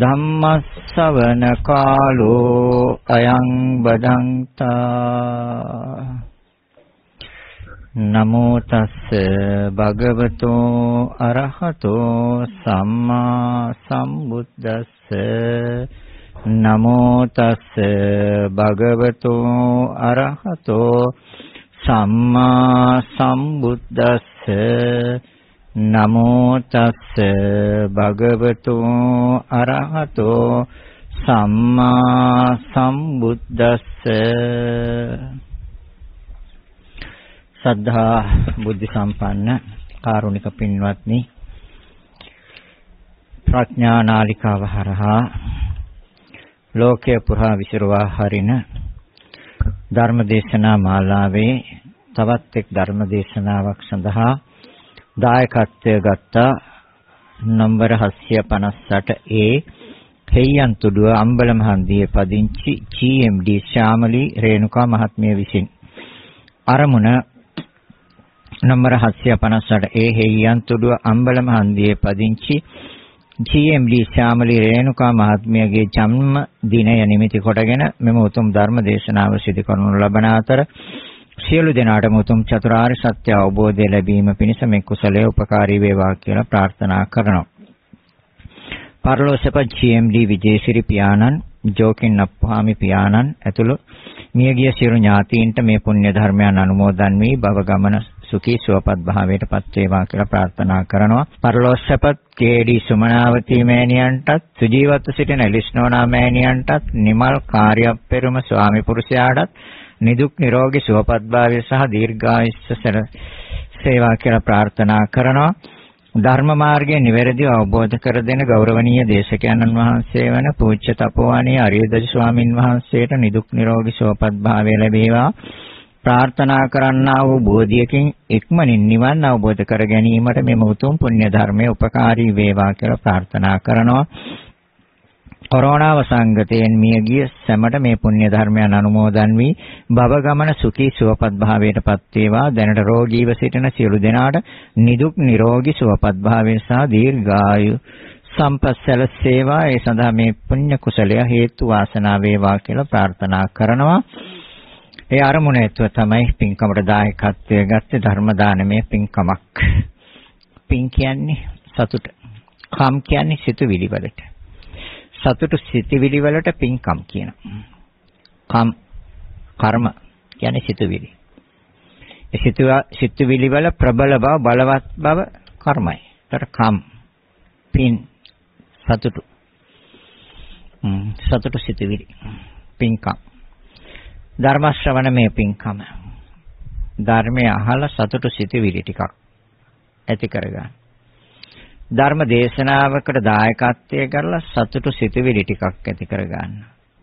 ධම්මස්සවන කාලෝ අයං බදන්තා. නමෝ තස්ස භගවතෝ අරහතෝ සම්මා සම්බුද්දස්ස. නමෝ තස්ස භගවතෝ අරහතෝ සම්මා සම්බුද්දස්ස. නමෝ තස්ස භගවතෝ අරහතෝ සම්මා සම්බුද්දස්ස. සද්ධා බුද්ධ සම්පන්න කාරුණික පින්වත්නි ප්‍රඥා නාලිකාව හරහා ලෝකය පුරා විසිරවා හරින ධර්මදේශනා මාලාවේ තවත් එක් ධර්මදේශනාවක් සඳහා දායකත්වය ගත්ත. නම්බර 758 A හේයන්තුඩුව අම්බලම හන්දියේ පදිංචි GMD ශාමලි රේණුකා මහත්මිය විසින්. අරමුණ නම්බර 758 A හේයන්තුඩුව අම්බලම හන්දියේ පදිංචි GMD ශ්‍යාමලි රේණුකා මහත්මියගේ ජන්ම දිනය නිමිති කොටගෙන මෙම උතුම් ධර්ම දේශනාව සිදු කරනු ලබන අතර සියලු දෙනාටම උතුම් චතුරාර්ය සත්‍ය අවබෝධය ලැබීම පිණිස මේ කුසලයේ උපකාරී වේවා කියලා ප්‍රාර්ථනා කරනවා. පරලෝසප GMD විජේසිරි පියාණන්, ජෝකින් අප්පාමි පියාණන් ඇතුළු මියගිය සියලු ඥාතීන්ට මේ පුණ්‍ය ධර්මයන් අනුමෝදන් වී භව ගමන සුඛී සුවපත් භාවයට පත් වේවා කියලා ප්‍රාර්ථනා කරනවා. පරලෝස්සපත් කේඩි සුමනාවති මෑණියන්ටත් සුජීවත්ව සිටින එලිස්නෝනා මෑණියන්ටත් නිමල් කාර්යප්පෙරුම ස්වාමි පුරුෂයාටත් නිදුක් නිරෝගී සුවපත් භාවය සහ දීර්ඝායුෂ සේවා කියලා ප්‍රාර්ථනා කරනවා. ධර්ම මාර්ගයේ නිවැරදිව අවබෝධ කර දෙන ගෞරවනීය දේශකයන්න් වහන්සේ වන පූජ්‍ය තපෝවණී අරියදජ ස්වාමින් වහන්සේට නිදුක් නිරෝගී සුවපත් භාවය ලැබේවා ප්‍රාර්ථනා කරන්නා වූ බෝධියකින් ඉක්මනින් නිවන් අවබෝධ කර ගැනීමට මෙම උතුම් පුණ්‍ය ධර්මයේ උපකාරී වේවා කියලා ප්‍රාර්ථනා කරනවා කොරෝනා වසංගතයෙන් මියගිය සැමට මේ පුණ්‍ය ධර්මයන් අනුමෝදන් වී භව ගමන සුඛී සුවපත් භාවයට පත් වේවා. දැනට රෝගීව සිටින සියලු දෙනාට නිදුක් නිරෝගී සුවපත් භාවය සහ දීර්ඝායු සම්පස්සල සේවා. ඒ සඳහා මේ පුණ්‍ය කුසලය හේතු වාසනා වේවා කියලා ප්‍රාර්ථනා කරනවා. ඒ අරමුණ ඇතුව තමයි පින්කමට දායකත්වය ගත්තේ ධර්ම දානමය පින්කමක්. පින් කියන්නේ සතුට. කම් කියන්නේ සිතුවිලි වලට. සතුටු සිතිවිලි වලට පින්කම් කියනවා. කම් කර්ම කියන්නේ සිතුවිලි. ඒ සිතුවිලි වල ප්‍රබල බව බලවත් බව කර්මයි. ඒතර කම් පින් සතුටු සතුටු සිතුවිලි පින්කම් ධර්ම ශ්‍රවණමේ පින්කම ධර්මය අහලා සතුටු සිතුවිලි ටිකක් ඇති කරගන්න ධර්ම දේශනාවකට දායකත්වය කරලා සතුටු සිතුවිලි ටිකක් ඇති කරගන්න.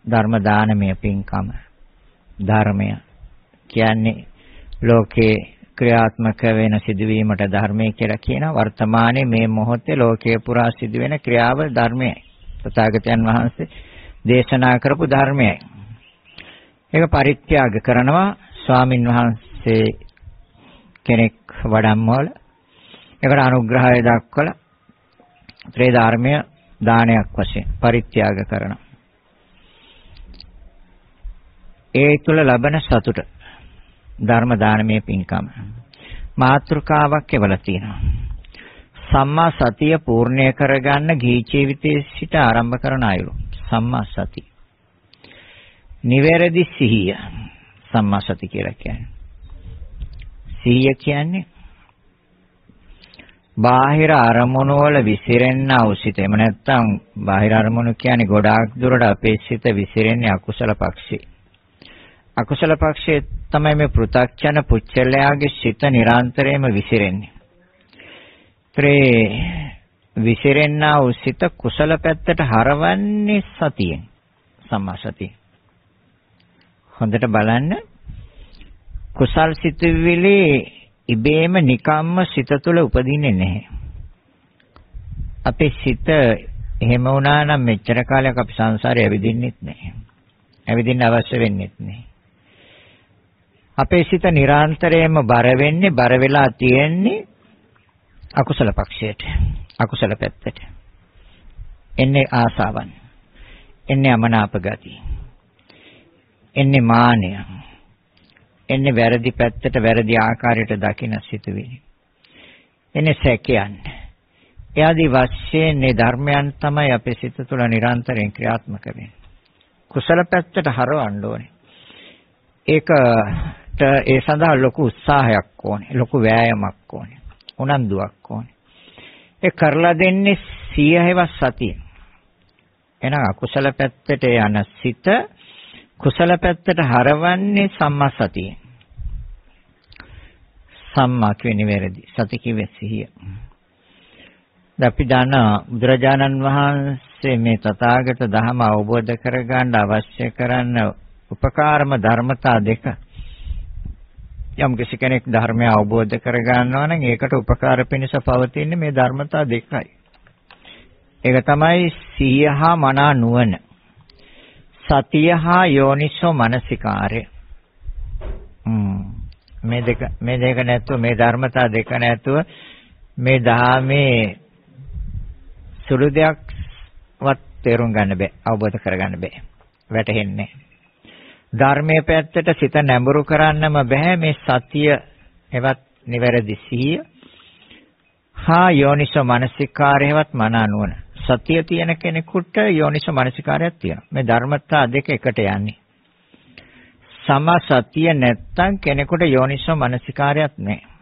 ධර්ම දානමය පින්කම. ධර්මය කියන්නේ ලෝකේ ක්‍රියාත්මක වෙන සිදුවීමට ධර්මය කියලා කියන වර්තමානයේ මේ මොහොතේ ලෝකයේ පුරා සිදුවෙන ක්‍රියාව ධර්මයයි. තථාගතයන් වහන්සේ දේශනා කරපු ධර්මයයි. ඒක පරිත්‍යාග කරනවා ස්වාමින් වහන්සේ කෙනෙක් වඩම්මවල ඒකට අනුග්‍රහය දක්වලා ත්‍රේ ධර්මය දානයක් වශයෙන් පරිත්‍යාග කරනවා. ඒ තුල ලබන සතුට ධර්ම දානමය පින්කම මාත්‍රකාවක් එවලා තියෙනවා. සම්මා සතිය පූර්ණය කරගන්න ගිහි ජීවිතයේ සිට ආරම්භ කරන අයුරු. සම්මා සතිය. නිවැරදි සිහිය. සම්මා සති කියලා කියන්නේ. සිහිය කියන්නේ බාහිර අරමුණු වල විසිරෙන්නා වූ සිත. එහෙම නැත්නම් බාහිර අරමුණු කියන්නේ ගොඩාක් දුරට අපේ සිත විසිරෙන්නේ අකුසල පක්ෂේ. අකුසල පක්ෂයේ තමයි මේ පෘ탁චන පුච්චලයාගේ සිත නිරන්තරයෙන්ම විසිරෙන්නේ. ත්‍රේ විසිරෙන්නා වූ සිත කුසල පැත්තට හරවන්නේ සතියෙන්. සම්මා සතිය. හොඳට බලන්න. කුසල් සිතුවිලි ඉබේම නිකම්ම සිත තුළ උපදින්නේ නැහැ. අපේ සිත එහෙම වුණා නම් මෙච්චර කාලයක් අපි සංසාරේ ඇවිදින්නෙත් නැහැ. ඇවිදින්න අවශ්‍ය වෙන්නෙත් නැහැ. අපේ සිත නිරන්තරයෙන්ම බර වෙන්නේ බර වෙලා තියෙන්නේ අකුසල පක්ෂයට. අකුසල පැත්තට. එන්නේ ආසාවන්. එන්නේ අමනාප ගති. එන්නේ මානය. එන්නේ වැරදි පැත්තට වැරදි ආකාරයට දකින සිතුවිලි. එන්නේ සැකයන්. එයාදී වශයෙන් මේ ධර්මයන් තමයි අපේ සිත තුළ නිරන්තරයෙන් ක්‍රියාත්මක වෙන්නේ. කුසල පැත්තට හරවන්න ඕනේ. ඒකට ඒ සඳහා ලොකු උත්සාහයක් ඕනේ. ලොකු වෑයමක් ඕනේ. උනන්දුවක් ඕනේ. ඒ කරලා දෙන්නේ සිය හැව සතිය. එහෙනම් අකුසල පැත්තට යන සිත කුසල පැත්තට හරවන්නේ සම්මා සතිය. සම්මා කියන්නේ වැරදි. සති කිව්වේ සිහිය. අපි දන්න බුදුරජාණන් වහන්සේ මේ තථාගත ධර්ම අවබෝධ කරගන්න අවශ්‍ය කරන උපකාරම ධර්මතා දෙක යම් කිසි කෙනෙක් ධර්මය අවබෝධ කරගන්නවා නම් ඒකට උපකාර පිණිස පවතින්නේ මේ ධර්මතා දෙකයි. ඒක තමයි සිහිය හා මනා නුවණ. සතිය හා යෝනිසෝ මනසිකාරය. මේ දෙක මේ දෙක නැතුව මේ ධර්මතා දෙක නැතුව මේ ධාමේ සුළු දෙයක්වත් තේරුම් ගන්න බෑ අවබෝධ කරගන්න බෑ. වැටහෙන්නේ. ධර්මයේ පැත්තට සිත නැඹුරු කරන්නම බෑ මේ සතිය එවත් නිවැරදි සිහිය. හා යෝනිසෝ මනසිකාරයවත් මන අනුවන සතිය තියෙන කෙනෙකුට යෝනිසෝ මනසිකාරයක් තියෙනවා මේ ධර්මතා දෙක එකට යන්නේ සම සතිය නැත්තම් කෙනෙකුට යෝනිසෝ මනසිකාරයක් නැහැ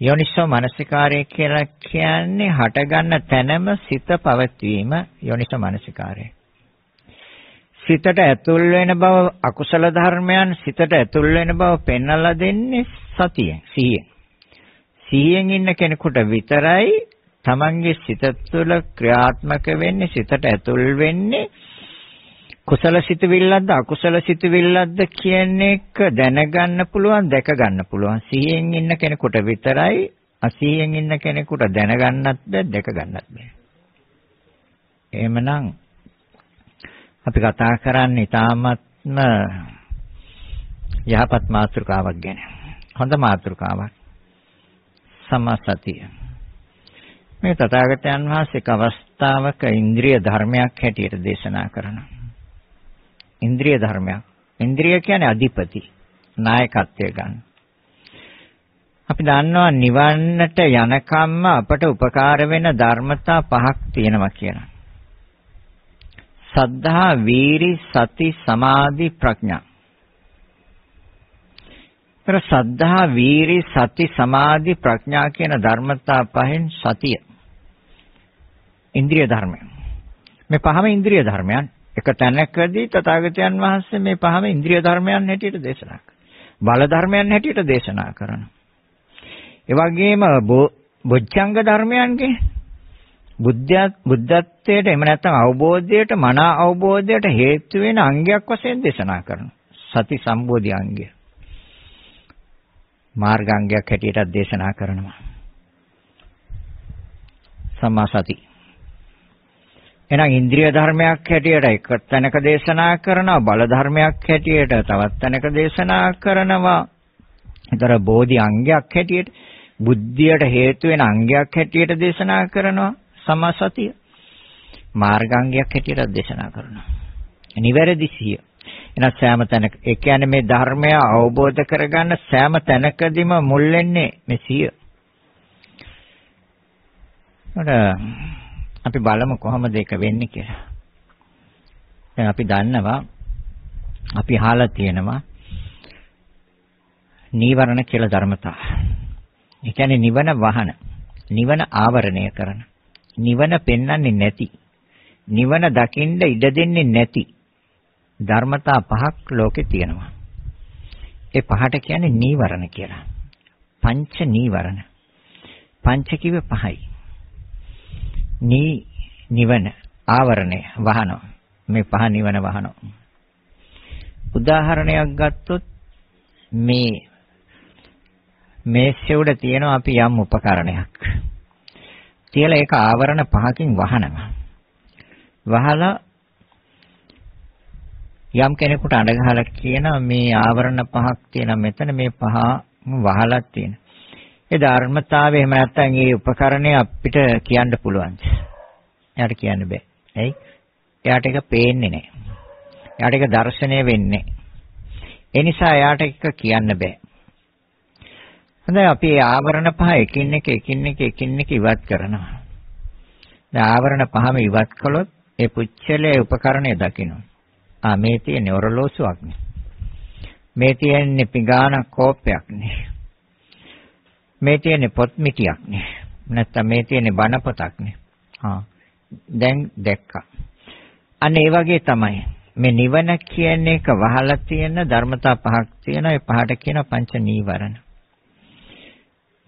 යෝනිසෝ මනසිකාරය කියලා කියන්නේ හටගන්න තැනම සිත පවත්වීම යෝනිසෝ මනසිකාරය. සිතට ඇතුල් වෙන බව අකුසල ධර්මයන් සිතට ඇතුල් වෙන බව පෙන්වලා දෙන්නේ සතියෙන් සිහියෙන්. සිහියෙන් ඉන්න කෙනෙකුට විතරයි තමන්ගේ සිත තුළ ක්‍රියාත්මක වෙන්නේ සිතට ඇතුල් වෙන්නේ කුසල සිතවිල්ලක්ද අකුසල සිතවිල්ලක්ද කියන එක දැනගන්න පුළුවන් දැක ගන්න පුළුවන්. සිහියෙන් ඉන්න කෙනෙකුට විතරයි අසිහියෙන් ඉන්න කෙනෙකුට දැනගන්නත් බෑ දැක ගන්නත් බෑ. එහෙමනම් අපි කතා කරන්නේ ඊ타ත්ම යහපත් මාතෘකාවක් ගැන. හොඳ මාතෘකාවක්. සමසතිය. මේ තථාගතයන් වහන්සේ එක් අවස්ථාවක ඉන්ද්‍රිය ධර්මයක් හැටියට දේශනා කරනවා ඉන්ද්‍රිය ධර්මයක්. ඉන්ද්‍රිය කියන්නේ අධිපති. නායකත්වය ගන්න. අපි දන්නවා නිවන්නට යනකම්ම අපට උපකාර වෙන ධර්මතා පහක් තියෙනවා කියලා. සද්ධා, වීරි, සති, සමාධි, ප්‍රඥා. ඒතර සද්ධා, වීරි, සති, සමාධි, ප්‍රඥා කියන ධර්මතා පහෙන් සතිය. ඉන්ද්‍රිය ධර්මය. මේ පහම ඉන්ද්‍රිය ධර්මයන්. එක තැනකදී තථාගතයන් වහන්සේ මේ පහම ඉන්ද්‍රිය ධර්මයන් හැටියට දේශනා කරනවා. බල ධර්මයන් හැටියට දේශනා කරනවා. ඒ වගේම බොජ්ජංග ධර්මයන්ගේ බුද්ධ බුද්ධත්වයට එහෙම නැත්නම් අවබෝධයට මන අවබෝධයට හේතු වෙන අංගයක් වශයෙන් දේශනා කරනවා. සති සම්බෝධි අංගය. මාර්ගාංගයක් හැටියට දේශනා කරනවා. සම්මා සති එහෙනම් ඉන්ද්‍රිය ධර්මයක් හැටියට එක තැනක දේශනා කරනවා බල ධර්මයක් හැටියට තවත් තැනක දේශනා කරනවා. ඒතර බෝධි අංගයක් හැටියට බුද්ධියට හේතු වෙන අංගයක් හැටියට දේශනා කරනවා සමසතිය. මාර්ගාංගයක් හැටියට දේශනා කරනවා. නිවැරදි සිය. එනත් සෑම තැනක ඒ කියන්නේ මේ ධර්මය අවබෝධ කරගන්න සෑම තැනකදීම මුල් වෙන්නේ මේ සිය. අපි බලමු කොහොමද ඒක වෙන්නේ කියලා. දැන් අපි දන්නවා අපි අහලා තියෙනවා නීවරණ කියලා ධර්මතා. ඒ කියන්නේ නිවන වහන, නිවන ආවරණය කරන, නිවන පෙන්වන්නේ නැති, නිවන දකින්න ඉඩ දෙන්නේ නැති ධර්මතා පහක් ලෝකේ තියෙනවා. ඒ පහට කියන්නේ නීවරණ කියලා. පංච නීවරණ. පංච කිව්වේ පහයි. නී නිවන ආවරණය වහනවා. මේ පහ නිවන වහනවා. උදාහරණයක් ගත්තොත් මේ මේස්සේ උඩ තියෙනවා අපි යම් උපකරණයක්. තියලා ඒක ආවරණ පහකින් වහනවා. වහලා යම් කෙනෙකුට අඬ ගහලා කියන මේ ආවරණ පහක් තියෙන මෙතන මේ පහ වහලා තියෙන. ඒ ධර්මතාවය එහෙම නැත්නම් මේ උපකරණය අපිට කියන්න පුළුවන්. එයාට කියන්න බෑ. ඇයි? එයාට ඒක පේන්නේ නැහැ. එයාට ඒක දැర్శණය වෙන්නේ. ඒ නිසා එයාට ඒක කියන්න බෑ. හොඳයි අපි ආවරණ පහ එකින් එක එකින් එක එකින් එක ඉවත් කරනවා. දැන් ආවරණ පහම ඉවත් කළොත් ඒ පුච්චලයේ උපකරණය දකින්න. ආ මේ තියෙන්නේ ඔරලෝසුවක් නේ. මේ තියෙන්නේ පිඟාන කෝපයක් නේ. මේ තියෙන්නේ පොත් මිටියක් නේ. නැත්තම් මේ තියෙන්නේ බණ පොතක් නේ. ආ දැන් දැක්කා. අන්න ඒ වගේ තමයි. මේ නිවන කියන එක වහලා තියෙන ධර්මතා පහක් තියෙනවා. ඒ පහට කියන පංච නීවරණ.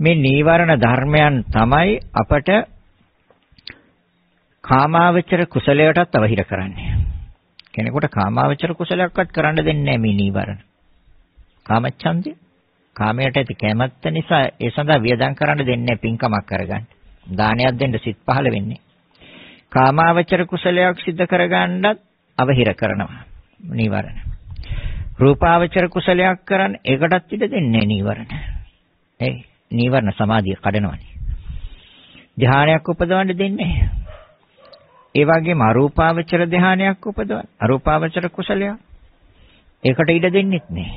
මේ නීවරණ ධර්මයන් තමයි අපට කාමාවචර කුසලයටත් අවහිර කරන්නේ. කෙනෙකුට කාමාවචර කුසලයක්වත් කරන්න දෙන්නේ නැහැ මේ නීවරණ. කාමච්ඡන්දය කාමයට ඇති කැමැත්ත නිසා ඒ සඳහා වියදම් කරන්න දෙන්නේ පින්කමක් කරගන්න. දානයක් දෙන්න සිත් පහළ වෙන්නේ. කාමාවචර කුසලයක් සිද්ධ කරගන්නත් අවහිර කරනවා නීවරණ. රූපාවචර කුසලයක් කරන්න ඒකටත් ඉඩ දෙන්නේ නීවරණ. ඒ නීවරණ සමාධිය කඩනවනේ. ධානයක් උපදවන්න දෙන්නේ ඒ වගේම අරූපාවචර ධානයක් උපදවන්න. අරූපාවචර කුසලයක්. ඒකට ඉඩ දෙන්නෙත් නෑ.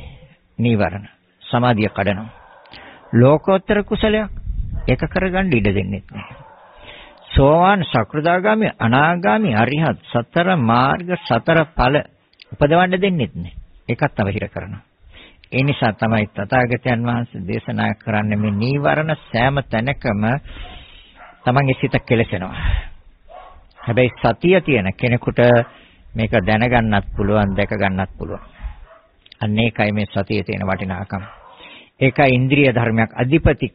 නීවරණ. සමාධිය කඩනවා. ලෝකෝත්තර කුසලයක් ඒක කරගන්න ඉඩ දෙන්නෙත් නෑ. සෝවාන් සකෘදාගාමි අනාගාමි අරිහත් සතර මාර්ග සතර ඵල උපදවන්න දෙන්නෙත් නෑ. ඒකත් අවහිර කරනවා. ඒ නිසා තමයි තථාගතයන් වහන්සේ දේශනා කරන්නේ මේ නීවරණ සෑම තැනකම තමන්ගේ සිත කෙලසෙනවා. හැබැයි සතිය තියෙන කෙනෙකුට මේක දැනගන්නත් පුළුවන් දැක ගන්නත් පුළුවන්. අන්න ඒකයි මේ සතියේ තියෙන වටිනාකම. ඒකයි ඉන්ද්‍රිය ධර්මයක් අධිපති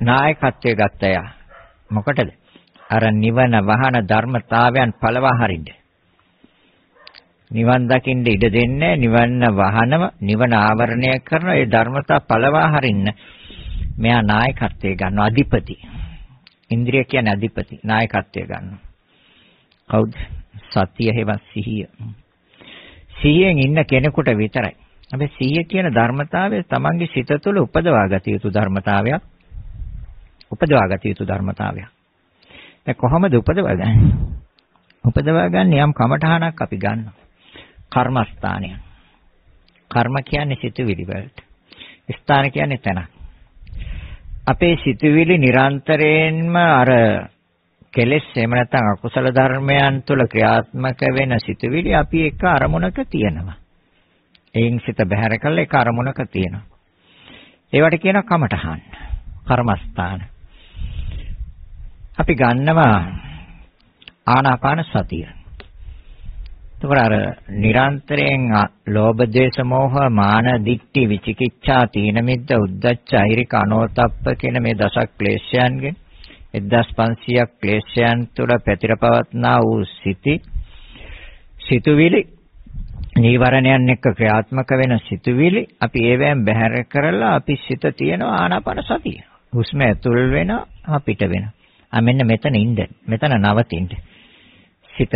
නායකත්වයේ ගත්තය. මොකටද? අර නිවන වහන ධර්මතාවයන් පළවා හරින්න. නිවන් දකින්න ඉඩ දෙන්නේ නිවන වහනම නිවන ආවරණය කරන ඒ ධර්මතා පළවා හරින්න මෙයා නායකත්වයේ ගන්නවා අධිපති. ඉන්ද්‍රිය කියන්නේ අධිපති නායකත්වයේ ගන්නවා. කවුද? සතිය හේවත් සිහිය. සිහියෙන් ඉන්න කෙනෙකුට විතරයි. අපි සිහිය කියන ධර්මතාවය තමන්ගේ සිත තුළ උපදවා ගත යුතු ධර්මතාවයක්. උපදවා ගත යුතු ධර්මතාවයක්. දැන් කොහොමද උපදවගන්නේ? උපදවා ගන්න යම් කමඨහනක් අපි ගන්නවා. කර්මස්ථානය. කර්ම කියන්නේ සිතුවිලි වලට. ස්ථාන කියන්නේ තැන. අපේ සිතුවිලි නිරන්තරයෙන්ම අර කෙලෙස් එහෙම නැත්නම් අකුසල ධර්මයන් තුළ ක්‍රියාත්මක වෙන සිතුවිලි අපි එක අරමුණක තියෙනවා. එයින් සිත බැහැර කළා එක අරමුණක තියෙනවා. ඒවට කියනවා කමඨහන්. කර්මස්ථාන. අපි ගන්නවා ආනාපාන සතිය. එතකොට අර නිරන්තරයෙන් ලෝභ ද්වේෂ මෝහ මාන දික්ටි විචිකිච්ඡා තීන මිද්ද උද්ධච්ච අහිරික අනෝතප්ප කියන මේ දසක් ක්ලේශයන්ගෙන් 1500ක් ක්ලේශයන් තුළ පැතිරපවත්නා වූ සිටි සිතුවිලි නීවරණයන් එක්ක ක්‍රියාත්මක වෙන සිතුවිලි අපි ඒවෙන් බැහැර කරලා අපි සිත තියෙනවා ආනාපාන සතිය. හුස්ම ඇතුල් වෙනවා පිට වෙනවා. ආ මෙන්න මෙතන ඉන්න. මෙතන නවතින්න. සිත.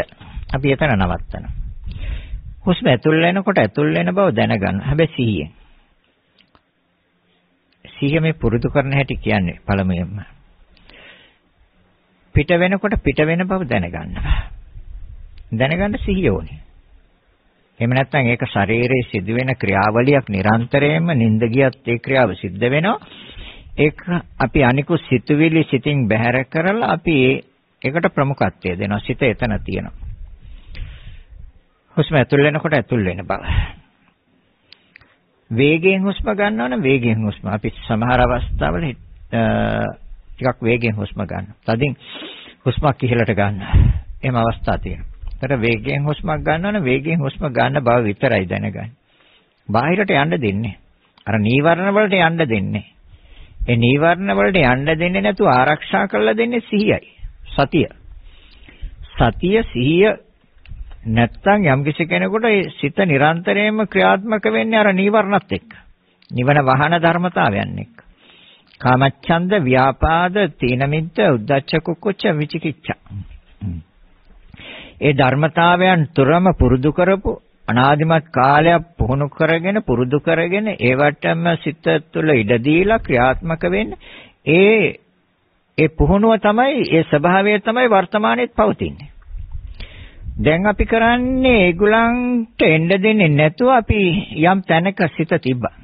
අපි එතන නවත්තනවා. හුස්ම ඇතුල් වෙනකොට ඇතුල් වෙන බව දැනගන්න. හැබැයි සිහියෙන්. සිහිය මේ පුරුදු කරන හැටි කියන්නේ පළමුවෙන්ම. පිට වෙනකොට පිට වෙන බව දැනගන්නවා. දැනගන්න සිහිය ඕනේ. එහෙම නැත්නම් ඒක ශරීරයේ සිදුවෙන ක්‍රියාවලියක් නිරන්තරයෙන්ම නිින්ද ගියත් ඒ ක්‍රියාව සිද්ධ වෙනවා. ඒක අපි අනිකුත් සිතුවිලි සිතින් බැහැර කරලා අපි ඒකට ප්‍රමුඛත්වය දෙනවා. සිත එතන තියෙනවා. හුස්ම ඇතුල් වෙනකොට ඇතුල් වෙන බව. වේගයෙන් හුස්ම ගන්නවා නම් වේගයෙන් හුස්ම. අපි සමහර අවස්ථාවල ටිකක් වේගෙන් හුස්ම ගන්න. තදින් හුස්මක් ඉහළට ගන්න. එහෙම අවස්ථා තියෙනවා. ඒතර වේගයෙන් හුස්මක් ගන්නවා නම් වේගයෙන් හුස්ම ගන්න බව විතරයි දැනගන්නේ. බාහිරට යන්න දෙන්නේ. අර නීවරණ වලට යන්න දෙන්නේ. ඒ නීවරණ වලට යන්න දෙන්නේ නැතුව ආරක්ෂා කරලා දෙන්නේ සිහියයි. සතිය. සතිය සිහිය නැත්තම් යම්කිසි කෙනෙකුට ඒ සිත නිරන්තරයෙන්ම ක්‍රියාත්මක වෙන්නේ අර නීවරණත් එක්ක. නිවන වහන ධර්මතාවයන් එක්ක. කාමච්ඡන්ද, ව්‍යාපාද, තීනමිද්ධ, උද්ධච්ච කුක්කුච්ච විචිකිච්ඡා. ඒ ධර්මතාවයන් තුරම පුරුදු කරපු අනාදිමත් කාලයක් පුහුණු කරගෙන පුරුදු කරගෙන ඒවටම සිත තුළ ඉඩ දීලා ක්‍රියාත්මක වෙන්න ඒ ඒ පුහුණුව තමයි ඒ ස්වභාවය තමයි වර්තමානයේත් පවතින්නේ. දැන් අපි කරන්නේ ඒගොල්ලන්ට එන්න දෙන්නේ නැතුව අපි යම් තැනක සිත තිබ්බා.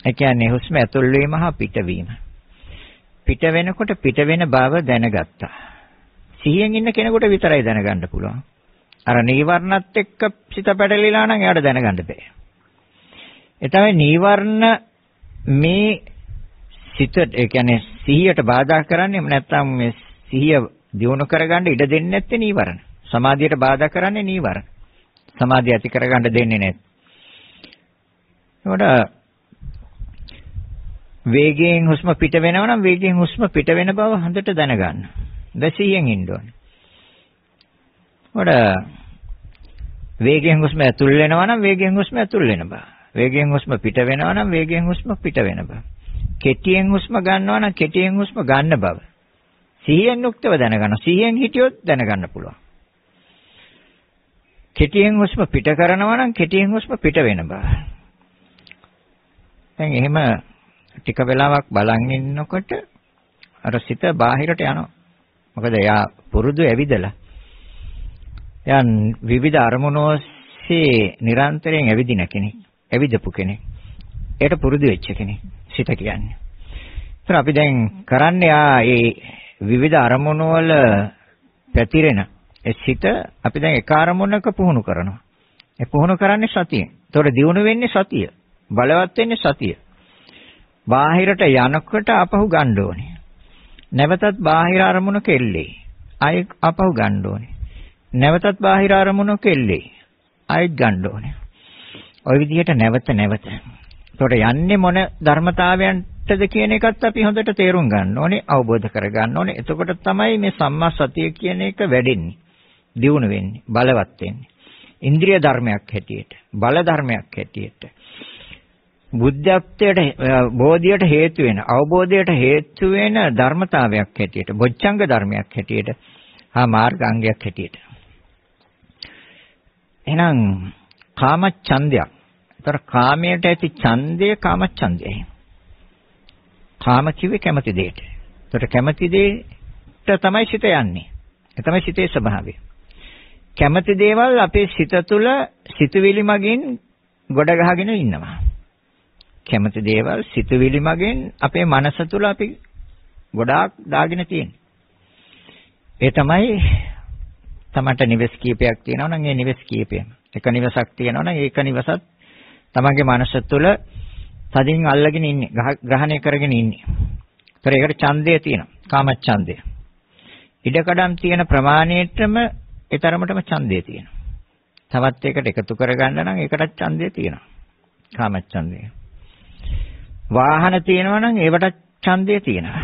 ඒ කියන්නේ හුස්ම ඇතුල් වීම හා පිටවීම. පිට වෙනකොට පිට වෙන බව දැනගත්තා. සිහියෙන් ඉන්න කෙනෙකුට විතරයි දැනගන්න පුළුවන්. අර නීවරණත් එක්ක සිත පැටලිලා නම් එයාට දැනගන්න බෑ. ඒ තමයි නීවරණ මේ සිත ඒ කියන්නේ සිහියට බාධා කරන්නේ නැත්නම් මේ සිහිය දියුණු කරගන්න ඉඩ දෙන්නේ නැත්තේ නීවරණ. සමාධියට බාධා කරන්නේ නීවරණ. සමාධිය ඇති කරගන්න දෙන්නේ නැහැ. ඒකට වේගයෙන් හුස්ම පිට වෙනවා නම් වේගයෙන් හුස්ම පිට වෙන බව හොඳට දැනගන්න. දැසියෙන් ඉන්න ඕනේ. ඒකට වේගයෙන් හුස්ම ඇතුල් වෙනවා නම් වේගයෙන් හුස්ම ඇතුල් වෙන බව. වේගයෙන් හුස්ම පිට වෙනවා නම් වේගයෙන් හුස්ම පිට වෙන බව. කෙටියෙන් හුස්ම ගන්නවා නම් කෙටියෙන් හුස්ම ගන්න බව. සිහියෙන් යුක්තව දැනගන්න. සිහියෙන් හිටියොත් දැනගන්න පුළුවන්. කෙටියෙන් හුස්ම පිට කරනවා නම් කෙටියෙන් හුස්ම පිට වෙන බව. දැන් එහෙම ටික වෙලාවක් බලන් ඉන්නකොට අර සිත බාහිරට යනවා. මොකද එයා පුරුදු ඇවිදලා. එයා විවිධ අරමුණු ඔස්සේ නිරන්තරයෙන් ඇවිදින කෙනෙක්. ඇවිදපු කෙනෙක්. ඒකට පුරුදු වෙච්ච කෙනෙක්. සිත කියන්නේ. ඒතර අපි දැන් කරන්නේ ආ ඒ විවිධ අරමුණු වල පැතිරෙන ඒ සිත අපි දැන් එක අරමුණක පුහුණු කරනවා. ඒ පුහුණු කරන්නේ සතියෙන්. ඒතකොට දියුණු වෙන්නේ සතිය. බලවත් වෙන්නේ සතිය. බාහිරට යනකොට අපහු ගන්න ඕනේ. නැවතත් බාහිර අරමුණක එල්ලේ. ආයෙ අපහු ගන්න ඕනේ. නැවතත් බාහිර අරමුණක එල්ලේ. ආයෙත් ගන්න ඕනේ. ওই විදිහට නැවත නැවත. ඒතකොට යන්නේ මොන ධර්මතාවයන්ටද කියන එකත් අපි හොඳට තේරුම් ගන්න ඕනේ, අවබෝධ කර ගන්න ඕනේ. එතකොට තමයි මේ සම්මා සතිය කියන එක වැඩෙන්නේ. දියුණු වෙන්නේ, බලවත් වෙන්නේ. ඉන්ද්‍රිය ධර්මයක් හැටියට, බල ධර්මයක් හැටියට. බුද්ධත්වයට බෝධියට හේතු වෙන අවබෝධයට හේතු වෙන ධර්මතාවයක් හැටියට බොච්චංග ධර්මයක් හැටියට හා මාර්ගාංගයක් හැටියට එහෙනම් කාමච්ඡන්දයක්. ඒතර කාමයට ඇති ඡන්දය කාමච්ඡන්දයයි. කාම කිව්වේ කැමති දෙයට. ඒතර කැමති දෙයට තමයි සිත යන්නේ. ඒ තමයි සිතේ ස්වභාවය. කැමති දේවල් අපේ සිත තුළ සිතුවිලි මගින් ගොඩ ගහගෙන ඉන්නවා. කැමති දේවල් සිතුවිලි මගෙන් අපේ මනස තුල අපි ගොඩාක් දාගෙන තියෙන්නේ. ඒ තමයි තමන්ට නිවෙස් කීපයක් තියෙනවා නම් ඒ නිවෙස් කීපයම. එක නිවසක් තියෙනවා නම් ඒක නිවසත් තමන්ගේ මනස තුල තදින් අල්ලගෙන ඉන්නේ, ග්‍රහණය කරගෙන ඉන්නේ. ඒතර ඒකට ඡන්දය තියෙනවා. කාමච්ඡන්දය. ඉඩකඩම් තියෙන ප්‍රමාණයටම ඒ තරමටම ඡන්දය තියෙනවා. තවත් එකට එකතු කරගන්න නම් ඒකටත් ඡන්දය තියෙනවා. කාමච්ඡන්දය. වාහන තියෙනවා නම් ඒවට ඡන්දය තියෙනවා.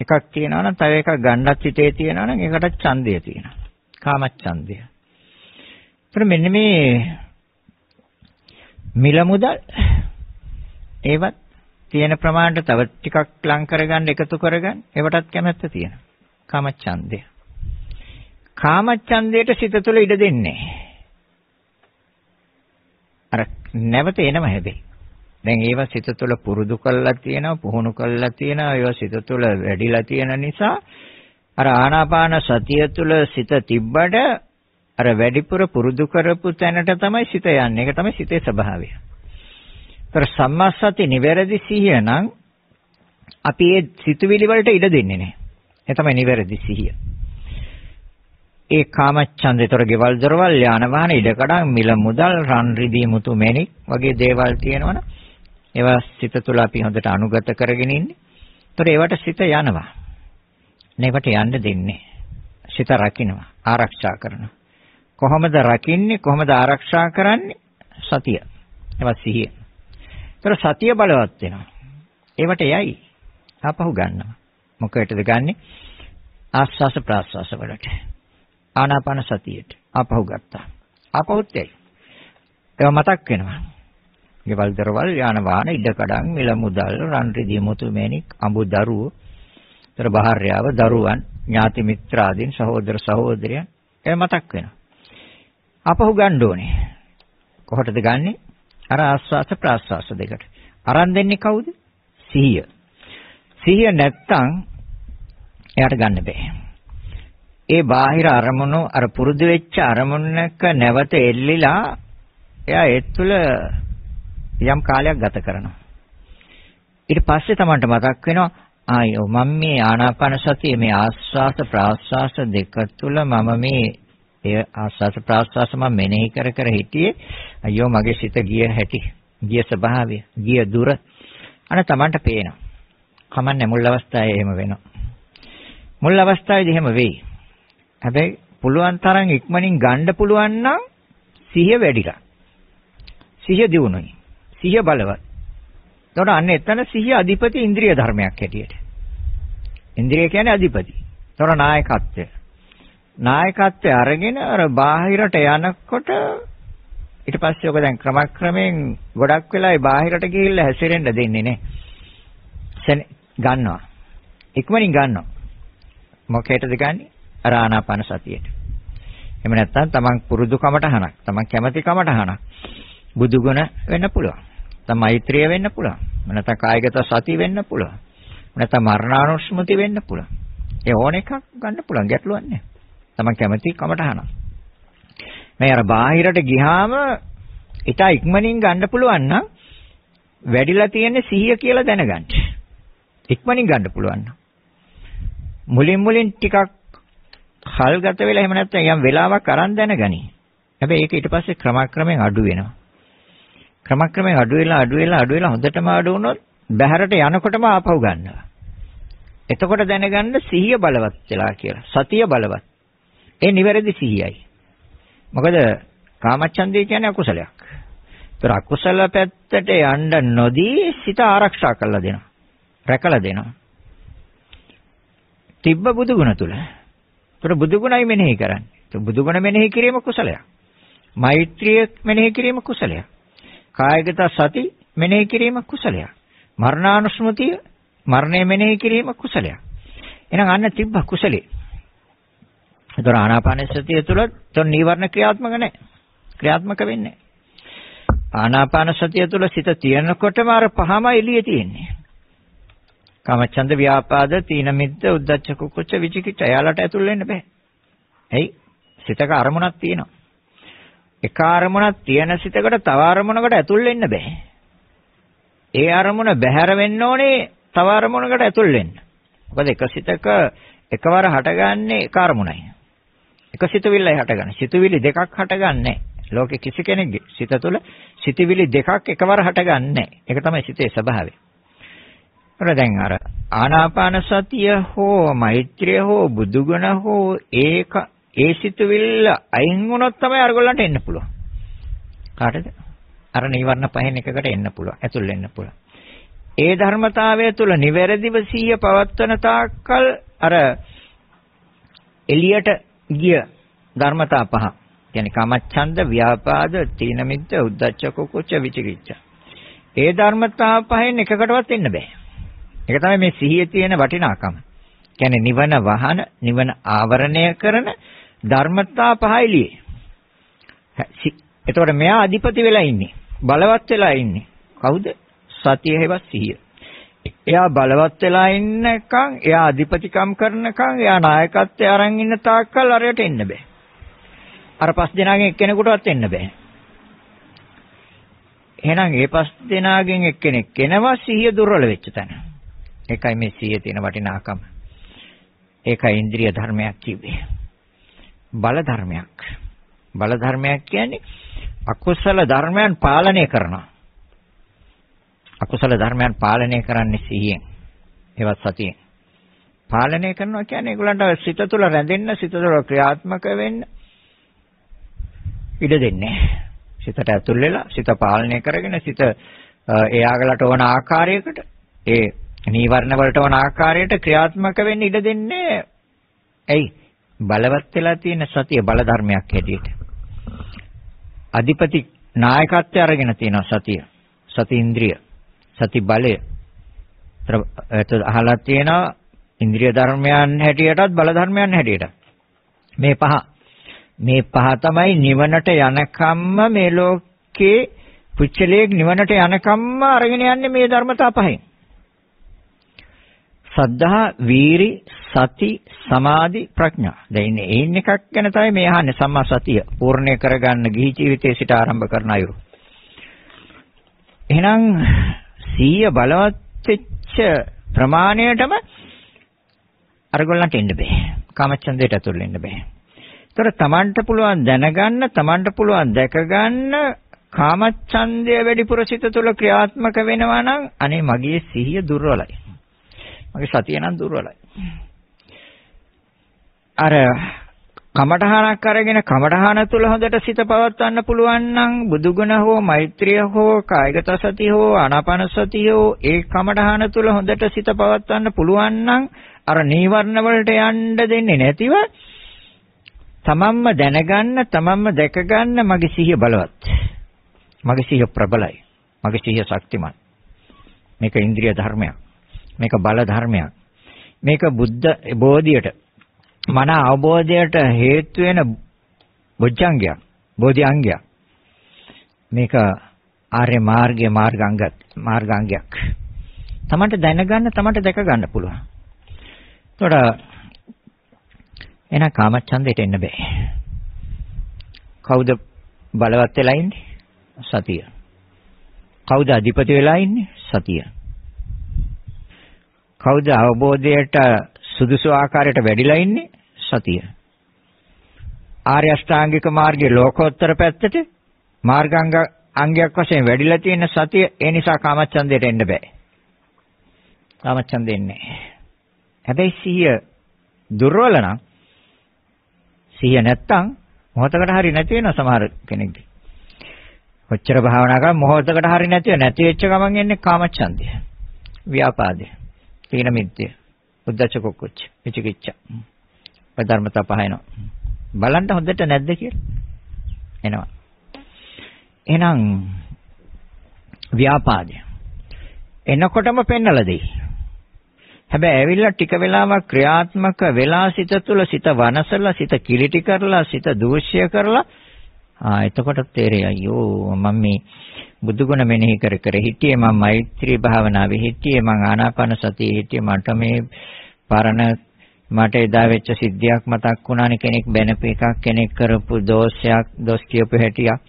එකක් තියෙනවා නම් තව එකක් ගන්නත් හිතේ තියෙනවා නම් ඒකට ඡන්දය තියෙනවා. කාමච්ඡන්දය. ඒතර මෙන්න මේ මිල මුදල් ඒවත් තියෙන ප්‍රමාණයට තව ටිකක් ලං කරගන්න එකතු කරගන්න ඒවටත් කැමැත්ත තියෙනවා. කාමච්ඡන්දය. කාමච්ඡන්දයට සිත තුළ ඉඩ දෙන්නේ. අර නැවත එනම හැබැයි. දැන් ඒවා සිත තුළ පුරුදු කරලා තියෙනවා, පුහුණු කරලා තියෙනවා, ඒවා සිත තුළ වැඩිලා තියෙන නිසා අර ආනාපාන සතිය තුළ සිත තිබ්බට අර වැඩිපුර පුරුදු කරපු තැනට තමයි සිත යන්නේ. ඒක තමයි සිතේ ස්වභාවය. ඒතර සම්මාසති නිවැරදි සිහිය නම් අපි ඒ සිතුවිලි වලට ඉඩ දෙන්නේ නැහැ. ඒ තමයි නිවැරදි සිහිය. ඒ කාමච්ඡන්දේතර ගෙවල් දොරවල් යාන වාහන ඉඩකඩම් මිල මුදල් රන් රිදී මුතු මැණික් වගේ දේවල් තියෙනවනේ ඒවා සිත තුළ අපි හොඳට අනුගත කරගෙන ඉන්නේ. ඒතර ඒවට සිත යනවා. නේවට යන්න දෙන්නේ. සිත රකින්නවා, ආරක්ෂා කරනවා. කොහොමද රකින්නේ? කොහොමද ආරක්ෂා කරන්නේ? සතිය. ඒවත් සිහිය. ඒතර සතිය බලවත් වෙනවා. ඒවට යයි. ආපහු ගන්නවා. මොකටද ගන්නෙ? ආස්වාස ප්‍රාස්වාස වලට. ආනාපාන සතියට. ආපහු ගත්තා. ආපහුත් එයි. ඒවා මතක් වෙනවා. ගෙවල් දරවල් යාන වාහන ඉඩකඩම් මිල මුදල් රන් රිදී මුතු මැණික් අඹ දරුවෝ තර බහාර්යාව දරුවන් ඥාති මිත්‍රාදීන් සහෝදර සහෝදරයන් ඒ මතක් වෙනවා. ආපහු ගන්න ඕනේ. කොහොටද ගන්නෙ? අර ආස්වාස ප්‍රාස්වාස දෙකට. අරන් දෙන්නේ කවුද? සිහිය. සිහිය නැත්තම් එයාට ගන්න බෑ. ඒ බාහිර අරමුණු අර පුරුදු වෙච්ච අරමුණක නැවත එල්ලිලා එයා ඒ තුළ යම් කාලයක් ගත කරනවා. ඊට පස්සේ තමන්ට මතක් වෙනවා ආයෝ මම මේ ආනාපාන සතිය මේ ආස්වාස ප්‍රාස්වාස දෙක තුළ මම මේ ඒ ආස්වාස ප්‍රාස්වාස මම මෙනෙහි කර කර හිටියේ අයියෝ මගේ සිත ගිය හැටි ගිය ස්වභාවය ගිය දුර අන තමන්ට පේනවා. කමන්නේ මුල් අවස්ථාවේ එහෙම වෙනවා. මුල් අවස්ථාවේදී එහෙම වෙයි. හැබැයි පුළුවන් තරම් ඉක්මනින් ගන්න පුළුවන් නම් සිහිය වැඩිලා. සිහිය දියුණුයි. සිහිය බලවත්. එතකොට අන්න එතන සිහිය අධිපති ඉන්ද්‍රිය ධර්මයක් හැටියට. ඉන්ද්‍රිය කියන්නේ අධිපති. එතකොට නායකත්වය. නායකත්වය අරගෙන අර බාහිරට යනකොට ඊට පස්සේ ඔක දැන් ක්‍රමක්‍රමයෙන් ගොඩක් වෙලා ඒ බාහිරට ගිහිල්ලා හැසිරෙන්න දෙන්නේ නැහැ. ගන්නවා. ඉක්මනින් ගන්නවා. මොකේටද ගන්නෙ? අර ආනාපාන සතියට. එහෙම නැත්නම් තමන් පුරුදු කමටහනක්, තමන් කැමති කමටහනක්. බුදු ගුණ වෙන්න පුළුවන්. නැත්නම් මෛත්‍රිය වෙන්න පුළුවන්. නැත්නම් කායගත සති වෙන්න පුළුවන්. නැත්නම් මරණානුස්මෘති වෙන්න පුළුවන්. ඒ ඕන එකක් ගන්න පුළුවන් ගැටලුවක් නැහැ. තමන් කැමති කමටහනක්. මේ අර බාහිරට ගියාම ඊට ඉක්මනින් ගන්න පුළුවන් නම් වැඩිලා තියෙන්නේ සිහිය කියලා දැනගන්න. ඉක්මනින් ගන්න පුළුවන් නම්. මුලින් මුලින් ටිකක් කල් ගත වෙලා එහෙම නැත්නම් යම් වෙලාවක් අරන් දැනගනි. හැබැයි ඒක ඊට පස්සේ ක්‍රමක්‍රමයෙන් අඩු වෙනවා. ක්‍රමක්‍රමයෙන් අඩු වෙලා අඩු වෙලා අඩු වෙලා හොඳටම අඩු වුණොත් බහැරට යනකොටම ආපහු ගන්නවා. එතකොට දැනගන්න සිහිය බලවත් වෙලා කියලා. සතිය බලවත්. ඒ නිවැරදි සිහියයි. මොකද කාමච්ඡන්දය කියන්නේ අකුසලයක්. ඒතර අකුසල පැත්තට යන්න නොදී සිත ආරක්ෂා කරලා දෙනවා. රැකලා දෙනවා. තිබ්බ බුදු ගුණ තුල. ඒතර බුදු ගුණයි මෙනෙහි කරන්නේ. ඒතර බුදු ගුණ මෙනෙහි කිරීම කුසලයක්. මෛත්‍රිය මෙනෙහි කිරීම කුසලයක්. කායගත සති මෙනෙහි කිරීම කුසලයක්. මරණානුස්මතිය මරණය මෙනෙහි කිරීම කුසලයක්. එහෙනම් අන්න තිබ්බ කුසලේ. ඒතර ආනාපාන සතිය තුළ තොන් නීවරණ ක්‍රියාත්මක නැහැ. ක්‍රියාත්මක වෙන්නේ ආනාපාන සතිය තුළ සිත තියෙනකොටම අර පහම එළියේ තියෙන්නේ. කාමචන්ද ව්‍යාපාද තීන මිද්ද උද්ධච්ච කුක්කුච්ච විචිකිච්ඡ එයාලට ඇතුල් වෙන්න බෑ. ඇයි? සිතක අරමුණක් තියෙනවා. එක අරමුණක් තියෙන සිතකට තව අරමුණකට ඇතුල් වෙන්න බෑ. ඒ අරමුණ බැහැර වෙන්න ඕනේ තව අරමුණකට ඇතුල් වෙන්න. මොකද එක සිතක එකවර හටගන්නේ එක අරමුණයි. එක සිතුවිල්ලයි හටගන්නේ. සිතුවිලි දෙකක් හටගන්නේ ලෝකේ කිසි කෙනෙක්ගේ සිත තුළ සිතුවිලි දෙකක් එකවර හටගන්නේ නැහැ. ඒක තමයි සිතේ ස්වභාවය. ඔර දැන් අර ආනාපාන සතිය හෝ මෛත්‍රිය හෝ බුදුගුණ හෝ ඒක ඒ සිතුවිල්ල අයින් වුණොත් තමයි අරගොල්ලන්ට එන්න පුළුවන්. කාටද? අර නීවරණ පහෙන් එකකට එන්න පුළුවන්. ඇතුල් වෙන්න පුළුවන්. ඒ ධර්මතාවය තුළ නිවැරදිව සීය පවත්වන තාක්කල් අර එළියට ගිය ධර්මතා පහ. කියන්නේ කාමච්ඡන්ද, ව්‍යාපාද, තීන මිද්ද, උද්ධච්ච කුකුච්ච විචිකිච්ඡ. ඒ ධර්මතා පහෙන් එකකටවත් එන්න බෑ. ඒක තමයි මේ සිහියේ තියෙන වටිනාකම. කියන්නේ නිවන වහන, නිවන ආවරණය කරන ධර්මතා පහ එළියේ. එතකොට මෙයා අධිපති වෙලා ඉන්නේ. බලවත් වෙලා ඉන්නේ. කවුද? සතිය හේවත් සිහිය. එයා බලවත් වෙලා ඉන්නකම්, එයා අධිපතිකම් කරනකම්, එයා නායකත්වය අරන් ඉන්න තාක්කල් අරයට එන්න බෑ. අර පස් දෙනාගෙන් එක්කෙනෙකුටවත් එන්න බෑ. එහෙනම් ඒ පස් දෙනාගෙන් එක්කෙනෙක් එනවා සිහිය දුර්වල වෙච්ච තැන. ඒකයි මේ සිහියේ තියෙන වටිනාකම. ඒකයි ඉන්ද්‍රිය ධර්මයක් කිව්වේ. බල ධර්මයක්. බල ධර්මයක් කියන්නේ අකුසල ධර්මයන් පාලනය කරනවා. අකුසල ධර්මයන් පාලනය කරන්නේ සිහියෙන්. ඒවත් සතියෙන්. පාලනය කරනවා කියන්නේ ඒගොල්ලන්ට සිත තුළ රැඳෙන්න, සිත තුළ ක්‍රියාත්මක වෙන්න ඉඩ දෙන්නේ. සිතට ඇතුල් වෙලා, සිත පාලනය කරගෙන, සිත එයාගලට ඕන ආකාරයකට ඒ නීවරණ වලට ඕන ආකාරයට ක්‍රියාත්මක වෙන්න ඉඩ දෙන්නේ. ඇයි? බලවත් වෙලා තියෙන සතිය බල ධර්මයක් හැටියට. අධිපති නායකත්වය අරගෙන තියෙනවා සතිය. සති ඉන්ද්‍රිය. සති බලය. ඒත් අහලා තියෙනවා ඉන්ද්‍රිය ධර්මයන් හැටියටත් බල ධර්මයන් හැටියටත්. මේ පහ මේ පහ තමයි නිවනට යනකම්ම මේ ලෝකේ පුච්චලයේ නිවනට යනකම්ම අරගෙන යන්නේ මේ ධර්මතා පහෙන්. සද්ධා, වීරි, සති, සමාධි, ප්‍රඥා. දැන් ඉන්නේ ඒන් එකක් ගැන තමයි මේ අහන්නේ සම්මා සතිය පූර්ණය කරගන්න ගිහි ජීවිතයේ සිට ආරම්භ කරන අයුරු. එහෙනම් සීය බලවත් වෙච්ච ප්‍රමාණයටම අරගොල්ලන්ට එන්න බෑ. කාමච්ඡන්දයට ඇතුල් වෙන්න බෑ. ඒතර තමන්ට පුළුවන් දැනගන්න, තමන්ට පුළුවන් දැකගන්න කාමච්ඡන්දය වැඩිපුර සිත තුළ ක්‍රියාත්මක වෙනවා නම් අනේ මගේ සිහිය දුර්වලයි. මගේ සතිය නම් දුර්වලයි. අර කමඨහනක් අරගෙන කමඨහන තුල හොඳට සිත පවත්වන්න පුළුවන් නම් බුදුගුණ හෝ මෛත්‍රිය හෝ කායගත සතිය හෝ ආනාපාන සතිය හෝ ඒ කමඨහන තුල හොඳට සිත පවත්වන්න පුළුවන් නම් අර නීවරණ වලට යන්න දෙන්නේ නැතිව තමන්ම දැනගන්න තමන්ම දැකගන්න මගේ සිහිය බලවත්. මගේ සිහිය ප්‍රබලයි. මගේ සිහිය ශක්තිමත්. මේක ඉන්ද්‍රිය ධර්මයක්. මේක බල ධර්මයක්. මේක බුද්ධ බෝධියට මන අවබෝධයට හේතු වෙන බොජ්ජංගයක් බෝධිඅංගයක් මේක ආර්ය මාර්ගයේ මාර්ගාංගත් මාර්ගාංගයක්. තමන්ට දැනගන්න තමන්ට දැක ගන්න පුළුවන්. එතකොට එහෙනම් කාමච්ඡන්දයට එන්න බෑ. කවුද බලවත් වෙලා ඉන්නේ? සතිය. කවුද අධිපති වෙලා ඉන්නේ? සතිය. කවුද අවබෝධයට සුදුසු ආකාරයට වැඩිලා ඉන්නේ සතිය. ආර්ය අෂ්ටාංගික මාර්ගයේ ලෝකෝත්තර පැත්තට මාර්ගාංග අංගයක් වශයෙන් වැඩිලා තියෙන සතිය ඒ නිසා කාමච්ඡන්දයට එන්න බෑ. කාමච්ඡන්දෙ එන්නේ. හැබැයි සිහිය දුර්වල නම් සිහිය නැත්තම් මොහොතකට හරි නැති වෙනවා සමහර කෙනෙක්ගේ. කොච්චර භාවනා කරා මොහොතකට හරි නැතිව නැති වෙච්ච ගමන් එන්නේ කාමච්ඡන්දය. ව්‍යාපාදය. තීන මිද්‍ය. උද්දච්ච කුක්කුච්ච. විචිකිච්ඡා. ඔය ධර්මතා පහ එනවා. බලන්න හොඳට නැද්ද කියලා. එනවා. එහෙනම් ව්‍යාපාදය. එනකොටම පෙන්නලා දෙයි. හැබැයි ඇවිල්ලා ටික වෙලාවක් ක්‍රියාත්මක වෙලා සිත තුළ සිත වනසලා සිත කිලිටි කරලා සිත දූෂ්‍ය කරලා ආ එතකොට තේරෙයි අයියෝ මම මේ බුදුගුණ මෙනෙහි කර කර හිටියේ මම මෛත්‍රී භාවනාවේ හිටියේ මම ආනාපාන සතියේ හිටියේ මට මේ පරණ මට එදා වෙච්ච සිද්ධියක් මතක් වුණානේ. කෙනෙක් බැනපු එකක් කෙනෙක් කරපු දෝෂයක් දොස් කියපු හැටියක්.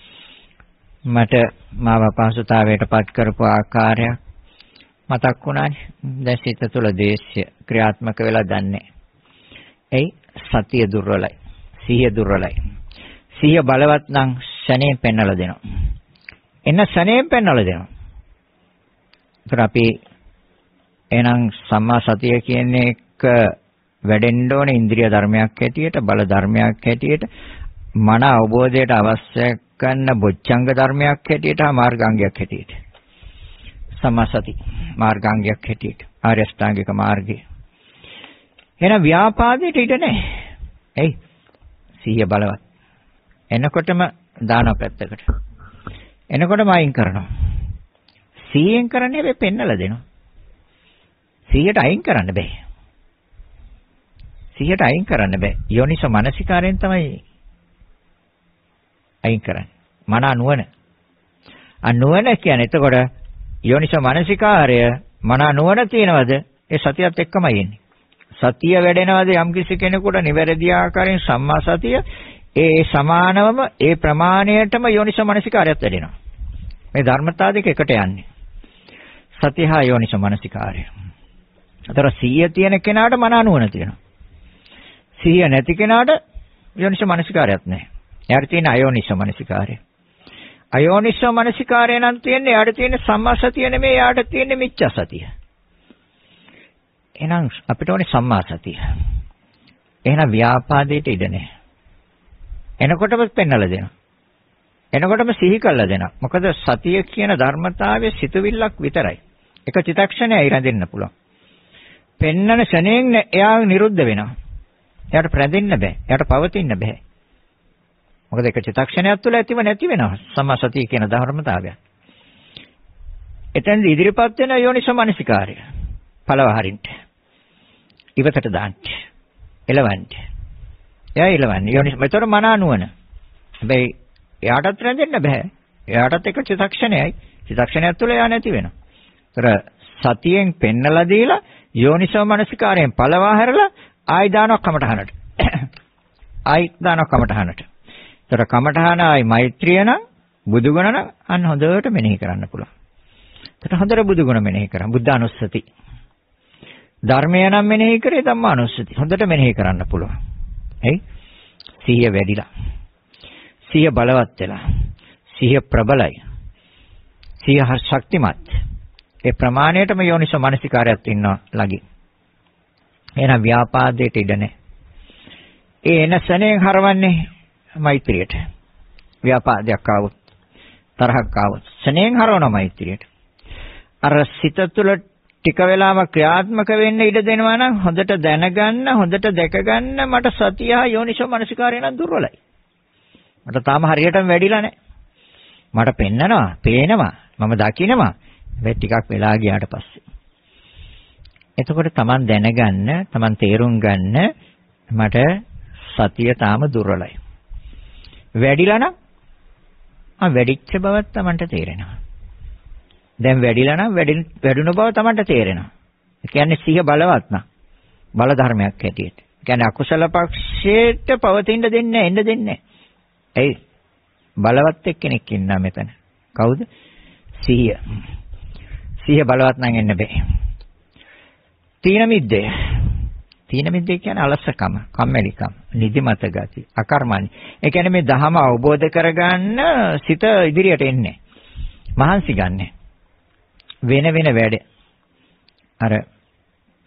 මට මාව අපහසුතාවයටපත් කරපු ආකාරයක් මතක් වුණානේ. දැන් සිත තුළ දේශය ක්‍රියාත්මක වෙලා දන්නේ. එයි සතිය දුර්වලයි. සිහිය දුර්වලයි. සිහිය බලවත් නම් ශනේ පෙන්වලා දෙනවා. එන්න ශනේ පෙන්වලා දෙනවා. ඒතර අපි එහෙනම් සම්මා සතිය කියන්නේ එක වැඩෙන්න ඕනේ ඉන්ද්‍රිය ධර්මයක් හැටියට බල ධර්මයක් හැටියට මන අවබෝධයට අවශ්‍ය කරන බොච්චංග ධර්මයක් හැටියට මාර්ගාංගයක් හැටියට. සමාසති මාර්ගාංගයක් හැටියට ආර්ය අෂ්ටාංගික මාර්ගය. එහෙනම් ව්‍යාපාදයට ඉඩ නැහැ. එයි සිහිය බලවත්. එනකොටම දාන පැත්තකට. එනකොටම අයින් කරනවා සිහියෙන් කරන්නේ හැබැයි පෙන්නලා දෙනවා සිහියට අයින් කරන්න බෑ සිහියට අයින් කරන්න බෑ. යෝනිස මනසිකාරයෙන් තමයි අයින් කරන්නේ. මන නුවණ. අ නුවණ කියන්නේ එතකොට යෝනිස මනසිකාරය මන නුවණ තියනවද? ඒ සතියත් එක්කමයි එන්නේ. සතිය වැඩෙනවද යම්කිසි කෙනෙකුට නිවැරදි ආකාරයෙන් සම්මා සතිය ඒ සමානවම ඒ ප්‍රමාණයටම යෝනිස මනසිකාරයත් වැඩෙනවා. මේ ධර්මතාව දෙක එකට යන්නේ. සතිය හා යෝනිස මනසිකාරය. අතර සීය තියෙන කෙනාට මන නුවණ තියෙනවා. සිහිය නැති කෙනාට යෝනිස මනසිකාරයක් නැහැ. එයාට තියෙන අයෝනිස මනසිකාරය. අයෝනිස මනසිකාරය නම් තියෙන්නේ එයාට තියෙන සම්මා සතිය නෙමෙයි එයාට තියෙන්නේ මිච්ඡා සතිය. එහෙනම් අපිට ඕනේ සම්මා සතිය. එහෙනම් ව්‍යාපාදයට ඉඩ නැහැ. එනකොටම පෙන්නලා දෙනවා. එනකොටම සිහි කළා දෙනවා. මොකද සතිය කියන ධර්මතාවයේ සිතුවිල්ලක් විතරයි. එක චිතක්ෂණයයි රැඳෙන්න පුළුවන්. පෙන්නන ෂණයෙන් එයා නිරුද්ධ වෙනවා. එයාට ප්‍රැඳෙන්න බෑ. එයාට පවතින්න බෑ. මොකද එක චිත්තක්ෂණයක් තුළ ඇතිව නැති වෙනවා. සම්මාසතිය කියන ධර්මතාවය. එතෙන් ඉදිරිපත් වෙන යෝනිසෝ මනසිකාරය. පළව හරින්න. ඉවතට දාන්න. එලවන්න. එයා එලවන්නේ. යෝනිස මෙතන මන අනුවන. හැබැයි එයාටත් රැඳෙන්න බෑ. එයාටත් එක චිත්තක්ෂණයයි. චිත්තක්ෂණයක් තුළ එයා නැති වෙනවා. ඒතර සතියෙන් පෙන්නලා දීලා යෝනිසෝ මනසිකාරයෙන් පළවා හැරලා ආයි දානවා කමටහනට. ආයි දානවා කමටහනට. ඒතර කමටහන ආයි මෛත්‍රිය නම් බුදුගුණ නම් අන්න හොඳට මෙනෙහි කරන්න පුළුවන්. ඒතර හොඳට බුදුගුණ මෙනෙහි කරා. බුද්ධානුස්සති. ධර්මය නම් මෙනෙහි කරේ ධම්මානුස්සති. හොඳට මෙනෙහි කරන්න පුළුවන්. එයි සිහිය වැඩිලා. සිහිය බලවත් වෙලා. සිහිය ප්‍රබලයි. සිහිය ශක්තිමත්. ඒ ප්‍රමාණයටම යෝනිසෝ මනසිකාරයක් ඉන්නවා ළඟින්. එහෙනම් ව්‍යාපාදයට ඉඩ නැහැ. ඒ එන සැනෙන් හරවන්නේ මෛත්‍රියට. ව්‍යාපාදයක් ආවොත් තරහක් ආවොත් සැනෙන් හරවනවා මෛත්‍රියට. අර සිත තුළ ටික වෙලාවක් ක්‍රියාත්මක වෙන්න ඉඩ දෙනවා නම් හොඳට දැනගන්න හොඳට දැකගන්න මට සතිය යෝනිසෝ මනසිකාරය නම් දුර්වලයි. මට තාම හරියටම වැඩිලා නැහැ. මට පෙන්නනවා, පේනවා, මම දකිනවා. හැබැයි ටිකක් වෙලා ගියාට පස්සේ. එතකොට Taman දැනගන්න, Taman තේරුම් ගන්න මට සතිය තාම දුර්වලයි. වැඩිලා නම් ආ වැඩිච්ච බවක් Tamanට තේරෙනවා. දැන් වැඩිලා නම් වැඩුණු බව Tamanට තේරෙනවා. ඒ කියන්නේ සිහිය බලවත් නම් බල ධර්මයක් හැටියට. ඒ කියන්නේ අකුසල පක්ෂයට පවතින්න දෙන්නේ එන්න දෙන්නේ. ඇයි? බලවත් එක්කෙනෙක් ඉන්නා මෙතන. කවුද? සිහිය. සිහිය බලවත් නම් එන්න බෑ. තීන මිද්දේ. තීන මිද්දේ කියන්නේ අලසකම, කම්මැලිකම, නිදිමත ගති, අකර්මණි. ඒ කියන්නේ මේ ධහම අවබෝධ කරගන්න සිත ඉදිරියට එන්නේ. මහන්සි ගන්නෑ. වෙන වෙන වැඩ අර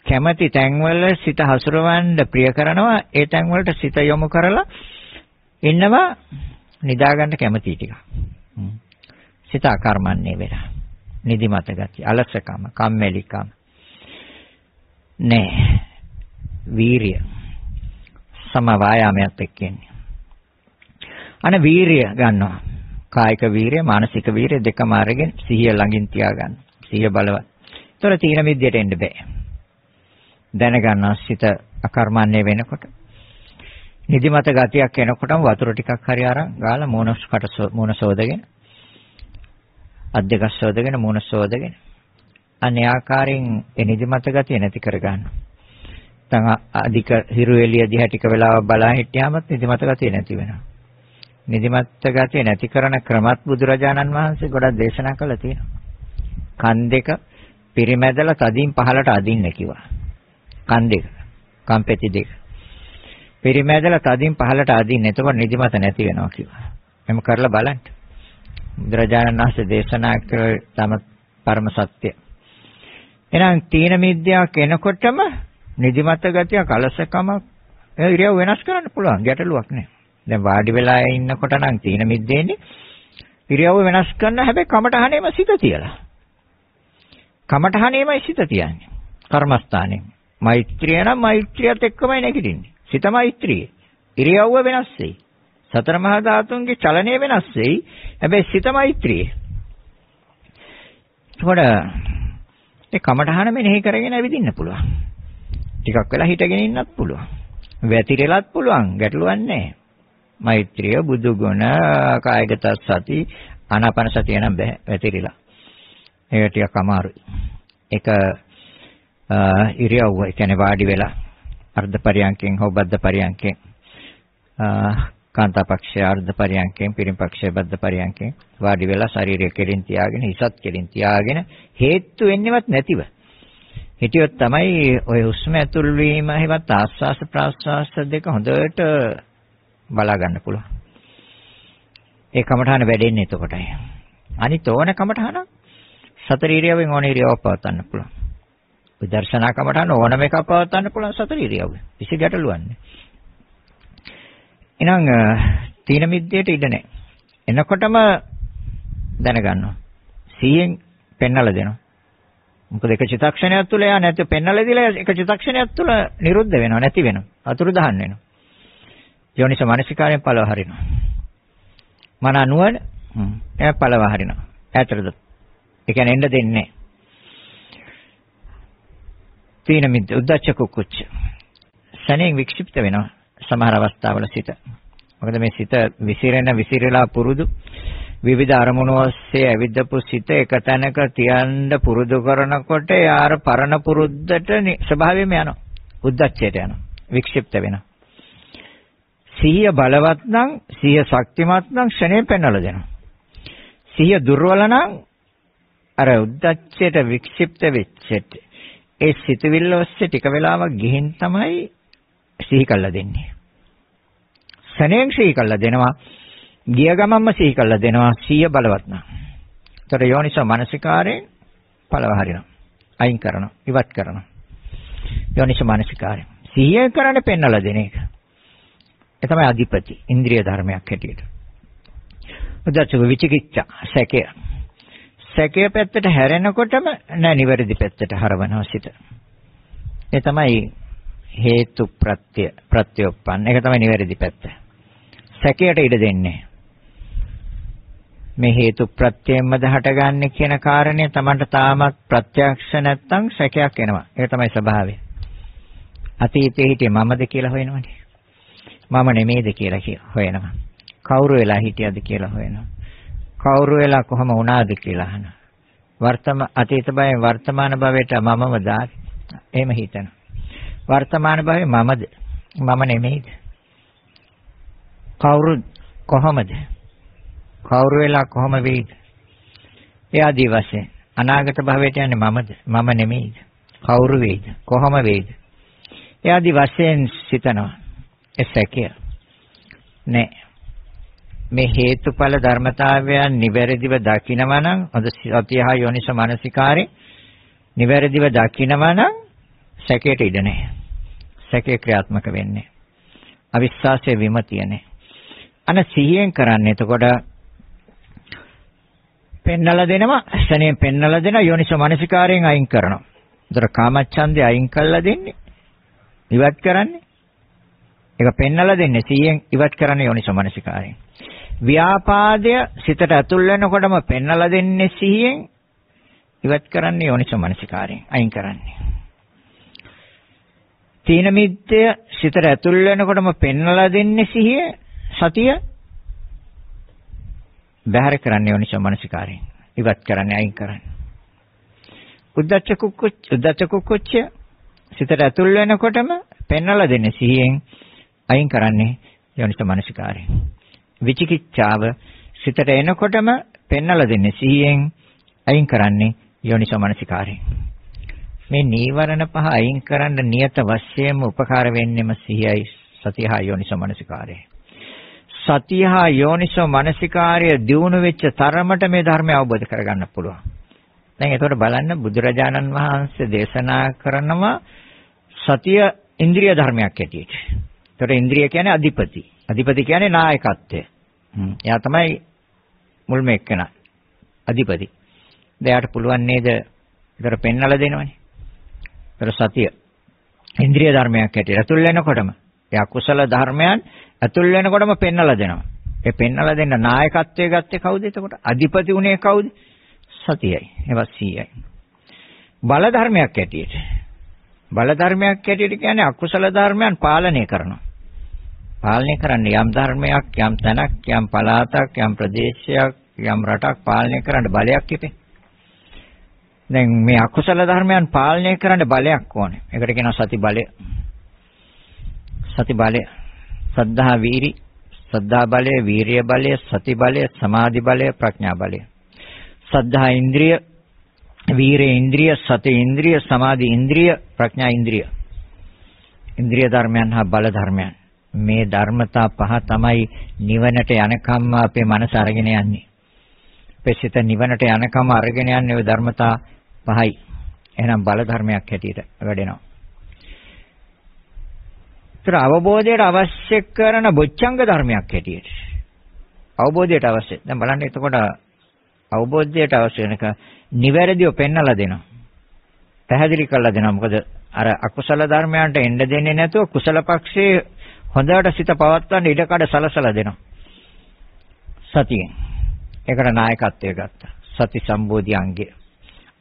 කැමැති තැන්වල සිත හසුරවන්න ප්‍රිය කරනවා ඒ තැන්වලට සිත යොමු කරලා ඉන්නවා නිදා ගන්න කැමැති ටික. සිත අකර්මන්නේ වෙලා. නිදිමත ගතිය, අලසකම, කම්මැලිකම. නෑ. වීරිය. සම වායාමයක් එක්කන්නේ. අන වීරිය ගන්නවා. කායික වීරිය, මානසික වීරිය දෙකම අරගෙන සිහිය ළඟින් තියාගන්න. සිහිය බලවත්. ඒතර තීන මිද්දයට එන්න බෑ. දැනගන්නවා සිත අකර්මන්නේ වෙනකොට. නිදිමත ගතියක් එනකොටම වතුර ටිකක් හරි අරන් ගාලා මූණකට මූණ සෝදගෙන අත් දෙක සෝදගෙන මූණ සෝදගෙන අනේ ආකාරයෙන් ඒ නිදිමත ගතිය නැති කරගන්න. තං අධික හිරු එළිය දිහා ටික වෙලාවක් බලා හිටියාම නිදිමත ගතිය නැති වෙනවා. නිදිමත ගතිය නැති කරන ක්‍රමත් බුදුරජාණන් වහන්සේ ගොඩක් දේශනා කළා තියෙනවා. කන් දෙක පිරිමැදලා තදින් පහලට අදින්න කිව්වා. කන් දෙක. කම්පෙති දෙක. පිරිමැදලා තදින් පහලට අදින්න. එතකොට නිදිමත නැති වෙනවා කිව්වා. එහම කරලා බලන්න. බුදුරජාණන් වහන්සේ දේශනා කළ තම පරම සත්‍ය. එහෙනම් තීන මිද්‍යාවක් එනකොටම නිදිමත ගතිය කලසකම ඉරියව් වෙනස් කරන්න පුළුවන් ගැටලුවක් නෑ. දැන් වාඩි වෙලා ඉන්නකොට නම් තීන මිද්දේනේ ඉරියව් වෙනස් කරන්න හැබැයි කමටහනේම සිත තියලා. කමඨහණේමයි සිත තියන්නේ. කර්මස්ථානේ. මෛත්‍රිය නම් මෛත්‍රියත් එක්කමයි නැගිටින්නේ. සිත මෛත්‍රිය. ඉරියව්ව වෙනස් වෙයි. සතර මහා ධාතුන්ගේ චලනය වෙනස් වෙයි. හැබැයි සිත මෛත්‍රිය. එතකොට ඒ කමඨහන මෙනෙහි කරගෙන ඇවිදින්න පුළුවන්. ටිකක් වෙලා හිටගෙන ඉන්නත් පුළුවන්. වැතිරෙලත් පුළුවන්. ගැටලුවක් නැහැ. මෛත්‍රිය බුදු ගුණ කායගත සති ආනාපාන සතිය නම් බෑ වැතිරිලා. ඒක ටිකක් අමාරුයි. ඒක ඉරියව්ව ඒ කියන්නේ වාඩි වෙලා අර්ධ පරියන්කෙන් හෝ බද්ධ පරියන්කෙන් කාන්තාපක්ෂය අර්ධ පරියන්කෙන් පිරිපක්ෂය බද්ධ පරියන්කෙන් වාඩි වෙලා ශරීරය කෙලින් තියාගෙන හිසත් කෙලින් තියාගෙන හේතු වෙන්නේවත් නැතිව හිටියොත් තමයි ඔය හුස්ම ඇතුල් වීම හැවත් ආස්වාස ප්‍රාස්වාස දෙක හොඳට බලා ගන්න පුළුවන්. ඒ කමඨාන වැඩෙන්නේ එතකොටයි. අනිත් ඕන කමඨාන සතර ඉරියව්වෙන් ඕන ඉරියව්වක් පවත්වන්න පුළුවන්. විදර්ශනා කමටහන ඕනම එකක් පවත්වන්න පුළුවන් සතර ඉරියව්වෙන්. කිසි ගැටලුවක් නැහැ. එහෙනම් තීන මිද්දේට ඉඩ නැහැ. එනකොටම දැනගන්නවා. 100න් පෙන්නලා දෙනවා. මොකද එක චිත්තක්ෂණයක් තුළ යා නැත්නම් පෙන්නලා දීලා එක චිත්තක්ෂණයක් තුළ නිරුද්ධ වෙනවා නැති වෙනවා. අතුරු දහන් වෙනවා. යෝනිස මානසිකාරයෙන් පළව හරිනවා. මන අනුවන එයා පළව හරිනවා. ඈතරද? ඒ කියන්නේ එන්න දෙන්නේ තීන මිද්ද උද්දච්ච කුක්කුච්ච. සනෙන් වික්ෂිප්ත වෙනවා සමහර අවස්ථාවල සිත. මොකද මේ සිත විසිරෙන විසිරලා පුරුදු විවිධ අරමුණු ඔස්සේ ඇවිදපු සිත එක තැනක තියන්න පුරුදු කරනකොට යාර පරණ පුරුද්දට ස්වභාවයෙන්ම යනවා. උද්දච්චයට යනවා. වික්ෂිප්ත වෙනවා. සිහිය බලවත් නම් සිහිය ශක්තිමත් නම් ක්ෂණේ පෙන්වලා දෙනවා. සිහිය දුර්වල නම් අර උද්දච්චයට වික්ෂිප්ත වෙච්චට ඒ සිතවිල්ල ඔස්සේ ටික වෙලාවක් ගිහින් තමයි සිහි කළා දෙන්නේ. ක්ෂණයෙන් සිහි කළා දෙනවා. ගිය ගමන්ම සිහි කළා දෙනවා සිය බලවත් නම්. ඒතර යෝනිසෝ මානසිකාරයෙන් පළව හරිනවා. අයින් කරනවා, ඉවත් කරනවා. යෝනිසෝ මානසිකාරය. සිහිය කරන්න පෙන්නලා දෙන එක. ඒ තමයි අධිපති, ඉන්ද්‍රිය ධර්මයක් හැටියට. උදච්චක විචිකිච්ඡා, සැකය. සැකය පැත්තට හැරෙනකොටම නෑ නිවැරදි පැත්තට හරවනවා සිත. ඒ තමයි හේතු ප්‍රත්‍ය ප්‍රත්‍යෝපන්න. ඒක තමයි නිවැරදි පැත්ත. සැකයට ඉඩ දෙන්නේ. මේ හේතු ප්‍රත්‍යයෙන්මද හටගන්නේ කියන කාරණය Tamanට තාමත් ප්‍රත්‍යක්ෂ නැත්තම් සැකයක් එනවා. ඒක තමයි ස්වභාවය. අතීතයේ හිටියේ මමද කියලා හොයනවනේ. මම නෙමෙයිද කියලා හොයනවා. කවුරු වෙලා හිටියද කියලා හොයනවා. කවුරු වෙලා කොහම වුණාද කියලා අහනවා. වර්තම අතීත භවයෙන් වර්තමාන භවයට මමම දායි. එහෙම හිතනවා. වර්තමාන භවයේ මමද? මම නෙමෙයිද? කවුරු කොහමද? කවුරු වෙලා කොහම වෙයිද? ඒ ආදී වශයෙන් අනාගත භවයට යන්නේ මමද? මම නෙමෙයිද? කවුරු වෙයිද? කොහම වෙයිද? ඒ ආදී වශයෙන් සිතනවා. එසැකිය. නෑ. මේ හේතුඵල ධර්මතාවයන් නිවැරදිව දකිනවා නම් අද සතියහා යෝනිස මානසිකාරේ නිවැරදිව දකිනවා නම් සැකයට ඉඩ නැහැ. සැකේ ක්‍රියාත්මක වෙන්නේ. අවිශ්වාසයේ විමතිය නැහැ. අන සිහියෙන් කරන්නේ එතකොට පෙන්නලා දෙනවා ශණයෙන් පෙන්නලා දෙනවා යෝනිසෝ මනසිකාරයෙන් අයින් කරනවා. ඒතර කාමච්ඡන්දේ අයින් කළා දෙන්නේ. ඉවත් කරන්නේ. ඒක පෙන්නලා දෙන්නේ සීයෙන් ඉවත් කරන්නේ යෝනිසෝ මනසිකාරයෙන්. ව්‍යාපාදය සිතට ඇතුල් වෙනකොටම පෙන්නලා දෙන්නේ සිහියෙන් ඉවත් කරන්නේ යෝනිසෝ මනසිකාරයෙන් අයින් කරන්නේ. තීන මිද්දය සිතට ඇතුල් වෙනකොටම පෙන්නලා දෙන්නේ සිහිය සතිය බැහැර කරන්නේ යෝනිසෝ මනසිකාරයෙන්. ඉවත් කරන්නේ අයින් කරන්නේ. උද්දච්ච කුක්කුච්ච උද්දච්ච කුක්කුච්ච සිතට ඇතුල් වෙනකොටම පෙන්වලා දෙන්නේ සිහියෙන් අයින් කරන්නේ යෝනිසෝ මනසිකාරයෙන්. විචිකිච්ඡාව සිතට එනකොටම පෙන්වලා දෙන්නේ සිහියෙන් අයින් කරන්නේ යෝනිසෝ මනසිකාරයෙන්. මේ නීවරණ පහ අයින් කරන්න නියත වශයෙන්ම උපකාර වෙන්නෙම සිහියයි සතියහා යෝනිසෝ මනසිකාරයයි. සතිය හා යෝනිසෝ මනසිකාර්ය දියුණු වෙච්ච තරමට මේ ධර්මය අවබෝධ කරගන්න පුළුවන්. දැන් ඒතකොට බලන්න බුදුරජාණන් වහන්සේ දේශනා කරනවා සතිය ඉන්ද්‍රිය ධර්මයක් ඇටියෙට. ඒතකොට ඉන්ද්‍රිය කියන්නේ අධිපති. අධිපති කියන්නේ නායකත්වය. එයා තමයි මුල්ම එක්කන. අධිපති. එයාට පුළුවන් නේද ඒතර පෙන්නලා දෙනවනේ. ඒතර සතිය ඉන්ද්‍රිය ධර්මයක් ඇටියට අතුල් වෙනකොටම ඒ අකුසල ධර්මයන් ඇතුල් වෙනකොටම පෙන්නලා දෙනවා. ඒ පෙන්නලා දෙන්න නායකත්වයේ ගත්තේ කවුද එතකොට? අධිපති උනේ කවුද? සතියයි. ඒවත් සීයයි. බල ධර්මයක් ඇටියට. බල ධර්මයක් ඇටියට කියන්නේ අකුසල ධර්මයන් පාලනය කරනවා. පාලනය කරන්න යම් ධර්මයක් යම් තැනක් යම් පළාතක් යම් ප්‍රදේශයක් යම් රටක් පාලනය කරන්න බලයක් ඉපේ. දැන් මේ අකුසල ධර්මයන් පාලනය කරන්න බලයක් ඕනේ. ඒකට කියනවා සති බලය. සති බලය සද්ධා වීරි සද්ධා බලය වීරිය බලය සති බලය සමාධි බලය ප්‍රඥා බලය සද්ධා ඉන්ද්‍රිය වීරිය ඉන්ද්‍රිය සති ඉන්ද්‍රිය සමාධි ඉන්ද්‍රිය ප්‍රඥා ඉන්ද්‍රිය ඉන්ද්‍රිය ධර්මයන් හා බල ධර්මයන් මේ ධර්මතා පහ තමයි නිවනට යනකම්ම අපේ මනස අරගෙන යන්නේ අපේ සිත නිවනට යනකම් අරගෙන යන්නේ ওই ධර්මතා පහයි එහෙනම් බල ධර්මයක් හැටියට වැඩෙනවා ඒතර අවබෝධයට අවශ්‍ය කරන බොච්චංග ධර්මයක් හැටියට. අවබෝධයට අවශ්‍ය. දැන් බලන්න එතකොට අවබෝධයට අවශ්‍ය වෙනක නිවැරදිව පෙන්වලා දෙනවා. පැහැදිලි කරලා දෙනවා. මොකද අර අකුසල ධර්මයන්ට එන්න දෙන්නේ නැතුව කුසල පක්ෂයේ හොඳට සිත පවත්වන්න ඉඩකඩ සලසලා දෙනවා. සතියෙන්. ඒකට නායකත්වය ගත්තා. සති සම්බෝධි අංගය.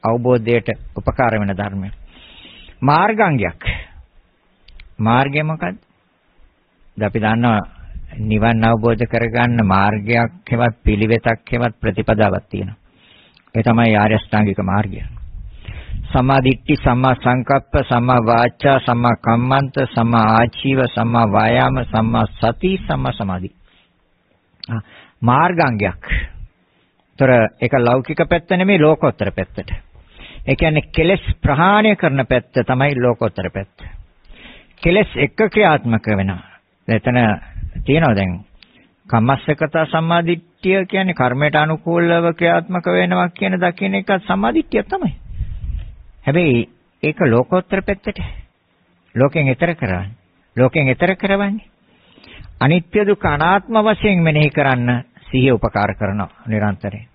අවබෝධයට උපකාර වෙන ධර්මය. මාර්ගාංගයක්. මාර්ගය මොකද්ද? අපි දන්නවා නිවන් අවබෝධ කරගන්න මාර්ගයක් හෙවත් පිළිවෙතක් හෙවත් ප්‍රතිපදාවක් තියෙනවා. ඒ තමයි ආර්ය අෂ්ටාංගික මාර්ගය. සම්මා දිට්ඨි සම්මා සංකප්ප සම්මා වාචා සම්මා කම්මන්ත සම්මා ආජීව සම්මා වායාම සම්මා සති සම්මා සමාධි මාර්ගාංගයක්. ତොර ඒක ලෞකික පැත්ත නෙමෙයි ලෝකෝත්තර පැත්තට. ඒ කියන්නේ කෙලෙස් ප්‍රහාණය කරන පැත්ත තමයි ලෝකෝත්තර පැත්ත. කෙලෙස් එක ක්‍රියාත්මක වෙනවා. එතන තියෙනවා දැන් කම්මස්සකත සම්මාදිට්ඨිය කියන්නේ කර්මයට අනුකූලව ක්‍රියාත්මක වෙනවා කියන දකින්න එක සම්මාදිට්ඨිය තමයි. හැබැයි ඒක ලෝකෝත්තර පැත්තට. ලෝකෙන් එතර කරන්නේ. ලෝකෙන් එතර කරවන්නේ. අනිත්‍ය දුක්ඛ අනාත්ම වශයෙන් මෙනෙහි කරන්න සිහිය උපකාර කරනවා නිරන්තරයෙන්.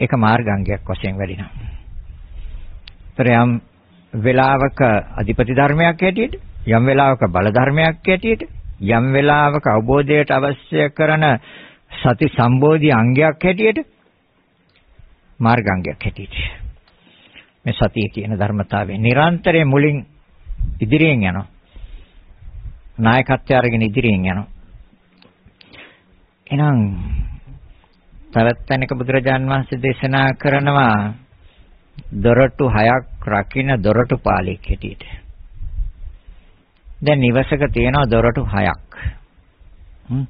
ඒක මාර්ගාංගයක් වශයෙන් වැඩිනවා. ත්‍රයම් වේලාවක අධිපති ධර්මයක් හැටියට යම් වේලාවක බල ධර්මයක් හැටියට යම් වේලාවක අවබෝධයට අවශ්‍ය කරන සති සම්බෝධි අංගයක් හැටියට මාර්ගාංගයක් හැටියට මේ සතිය කියන ධර්මතාවය නිරන්තරයෙන් මුලින් ඉදිරියෙන් යනවා. නායකත්වය අරගෙන ඉදිරියෙන් යනවා. එහෙනම් තවත් තැනක බුදුරජාන් වහන්සේ දේශනා කරනවා දොරටු හයක් රකින්න දොරටු පාලෙක් හැටියට. දැන් නිවසක තියෙනවා දොරටු හයක්. හ්ම්.